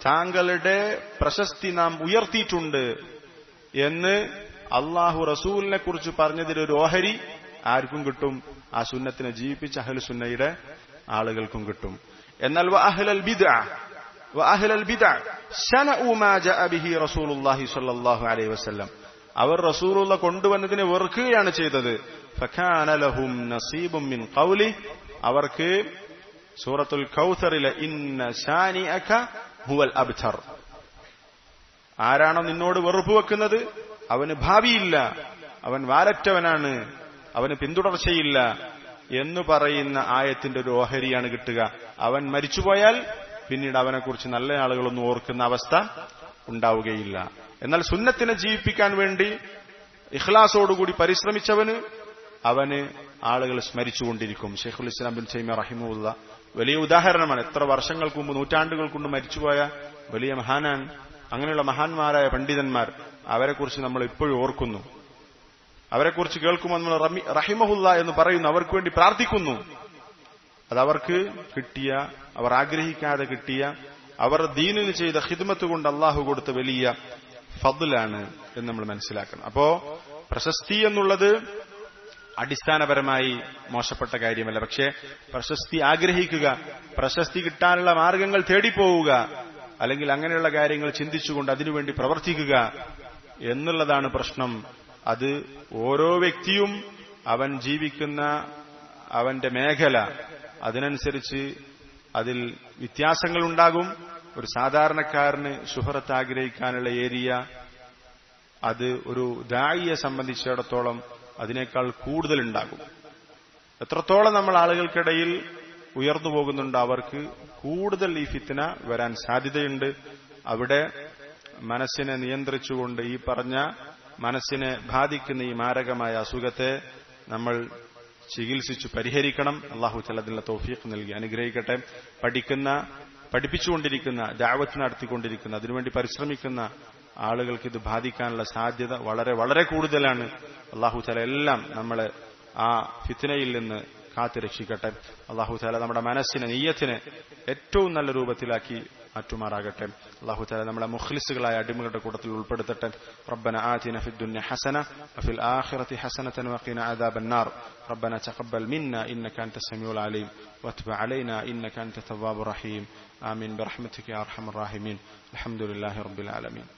Speaker 1: താങ്കളുടെ പ്രശസ്തി നാം ഉയർത്തിയിട്ടുണ്ട് എന്ന് അള്ളാഹു റസൂലിനെ കുറിച്ച് പറഞ്ഞതിലൊരു ഓഹരി ആർക്കും കിട്ടും ആ സുന്നത്തിനെ ജീവിപ്പിച്ച അഹൽ സുന്നയുടെ ആളുകൾക്കും കിട്ടും എന്നാൽ അവർ റസൂലുള്ള കൊണ്ടുവന്നതിനെ വെറുക്കുകയാണ് ചെയ്തത് അവർക്ക് സൂറത്തുൽ കൗസറിലെ ഹുവൽ അബ്ചർ ആരാണോ നിന്നോട് വെറുപ്പ് വെക്കുന്നത് അവന് ഭാവിയില്ല അവൻ വാലറ്റവനാണ് അവന് പിന്തുടർച്ചയില്ല എന്ന് പറയുന്ന ആയത്തിന്റെ ഒരു ഓഹരിയാണ് കിട്ടുക അവൻ മരിച്ചുപോയാൽ പിന്നീട് അവനെക്കുറിച്ച് നല്ല ആളുകളൊന്നും ഓർക്കുന്ന അവസ്ഥ ഉണ്ടാവുകയില്ല എന്നാൽ സുന്നത്തിനെ ജീവിപ്പിക്കാൻ വേണ്ടി ഇഖ്ലാസോടുകൂടി പരിശ്രമിച്ചവന് അവന് ആളുകൾ സ്മരിച്ചുകൊണ്ടിരിക്കും ഷെയ്ഖുൽ ഇസ്ലാം ബിൻ സൈമ റഹിമുല്ല വലിയ ഉദാഹരണമാണ് എത്ര വർഷങ്ങൾക്ക് മുമ്പ് നൂറ്റാണ്ടുകൾ കൊണ്ട് മരിച്ചുപോയ വലിയ മഹാനാണ് അങ്ങനെയുള്ള മഹാന്മാരായ പണ്ഡിതന്മാർ അവരെക്കുറിച്ച് നമ്മൾ ഇപ്പോഴും ഓർക്കുന്നു അവരെക്കുറിച്ച് കേൾക്കുമ്പോൾ നമ്മൾ റഹിമഹുല്ല എന്ന് പറയുന്നു അവർക്ക് വേണ്ടി പ്രാർത്ഥിക്കുന്നു അത് അവർക്ക് കിട്ടിയ അവർ ആഗ്രഹിക്കാതെ കിട്ടിയ അവർ ദീനിന് ചെയ്ത ഹിദ്മത്ത് കൊണ്ട് അള്ളാഹു കൊടുത്ത വലിയ ഫതിലാണ് എന്ന് നമ്മൾ മനസ്സിലാക്കണം അപ്പോ പ്രശസ്തി എന്നുള്ളത് അടിസ്ഥാനപരമായി മോശപ്പെട്ട കാര്യമല്ല പക്ഷേ പ്രശസ്തി ആഗ്രഹിക്കുക പ്രശസ്തി കിട്ടാനുള്ള മാർഗങ്ങൾ തേടിപ്പോവുക അല്ലെങ്കിൽ അങ്ങനെയുള്ള കാര്യങ്ങൾ ചിന്തിച്ചുകൊണ്ട് അതിനുവേണ്ടി പ്രവർത്തിക്കുക എന്നുള്ളതാണ് പ്രശ്നം അത് ഓരോ വ്യക്തിയും അവൻ ജീവിക്കുന്ന അവന്റെ മേഖല അതിനനുസരിച്ച് അതിൽ വ്യത്യാസങ്ങൾ ഉണ്ടാകും ഒരു സാധാരണക്കാരന് ശുഹറത്ത് ആഗ്രഹിക്കാനുള്ള ഏരിയ അത് ഒരു ദായിയെ സംബന്ധിച്ചിടത്തോളം അതിനേക്കാൾ കൂടുതലുണ്ടാകും എത്രത്തോളം നമ്മൾ ആളുകൾക്കിടയിൽ ഉയർന്നു പോകുന്നുണ്ട് അവർക്ക് കൂടുതൽ ഈ ഫിത്തിന വരാൻ സാധ്യതയുണ്ട് അവിടെ മനസ്സിനെ നിയന്ത്രിച്ചുകൊണ്ട് ഈ പറഞ്ഞ മനസ്സിനെ ബാധിക്കുന്ന ഈ മാരകമായ അസുഖത്തെ നമ്മൾ ചികിത്സിച്ചു പരിഹരിക്കണം അള്ളാഹു ചലതിന്റെ തോഫീഖ് നൽകി അനുഗ്രഹിക്കട്ടെ പഠിക്കുന്ന പഠിപ്പിച്ചുകൊണ്ടിരിക്കുന്ന ദാവത്ത് നടത്തിക്കൊണ്ടിരിക്കുന്ന അതിനുവേണ്ടി പരിശ്രമിക്കുന്ന ആളുകൾക്ക് ഇത് ബാധിക്കാനുള്ള സാധ്യത വളരെ വളരെ കൂടുതലാണ് അള്ളാഹു താല എല്ലാം നമ്മളെ ആ ഫിത്തനയിൽ നിന്ന് കാത്തുരക്ഷിക്കട്ടെ അള്ളാഹു താല നമ്മുടെ മനസ്സിനെ നെയ്യത്തിനെ ഏറ്റവും നല്ല രൂപത്തിലാക്കി മാറ്റുമാറാകട്ടെ അള്ളാഹു താല നമ്മളെ മുഖ്ലിസുകളായ അടിമകളുടെ കൂട്ടത്തിൽ ഉൾപ്പെടുത്തട്ടെ റബ്ബന ആതിന ഫിദ്ദുന്യ ഹസന വഫിൽ ആഖിറതി ഹസനതൻ വഖിന ആദാബന്നാർ റബ്ബന തഖബ്ബൽ മിന്ന ഇന്നക അൻത സമീഉൽ അലീം വത്ബ് അലൈന ഇന്നക അൻത തവ്വാബുർ റഹീം ആമീൻ ബിറഹ്മതിക യാ അർഹമർ റഹീമീൻ അൽഹംദുലില്ലാഹി റബ്ബിൽ ആലമീൻ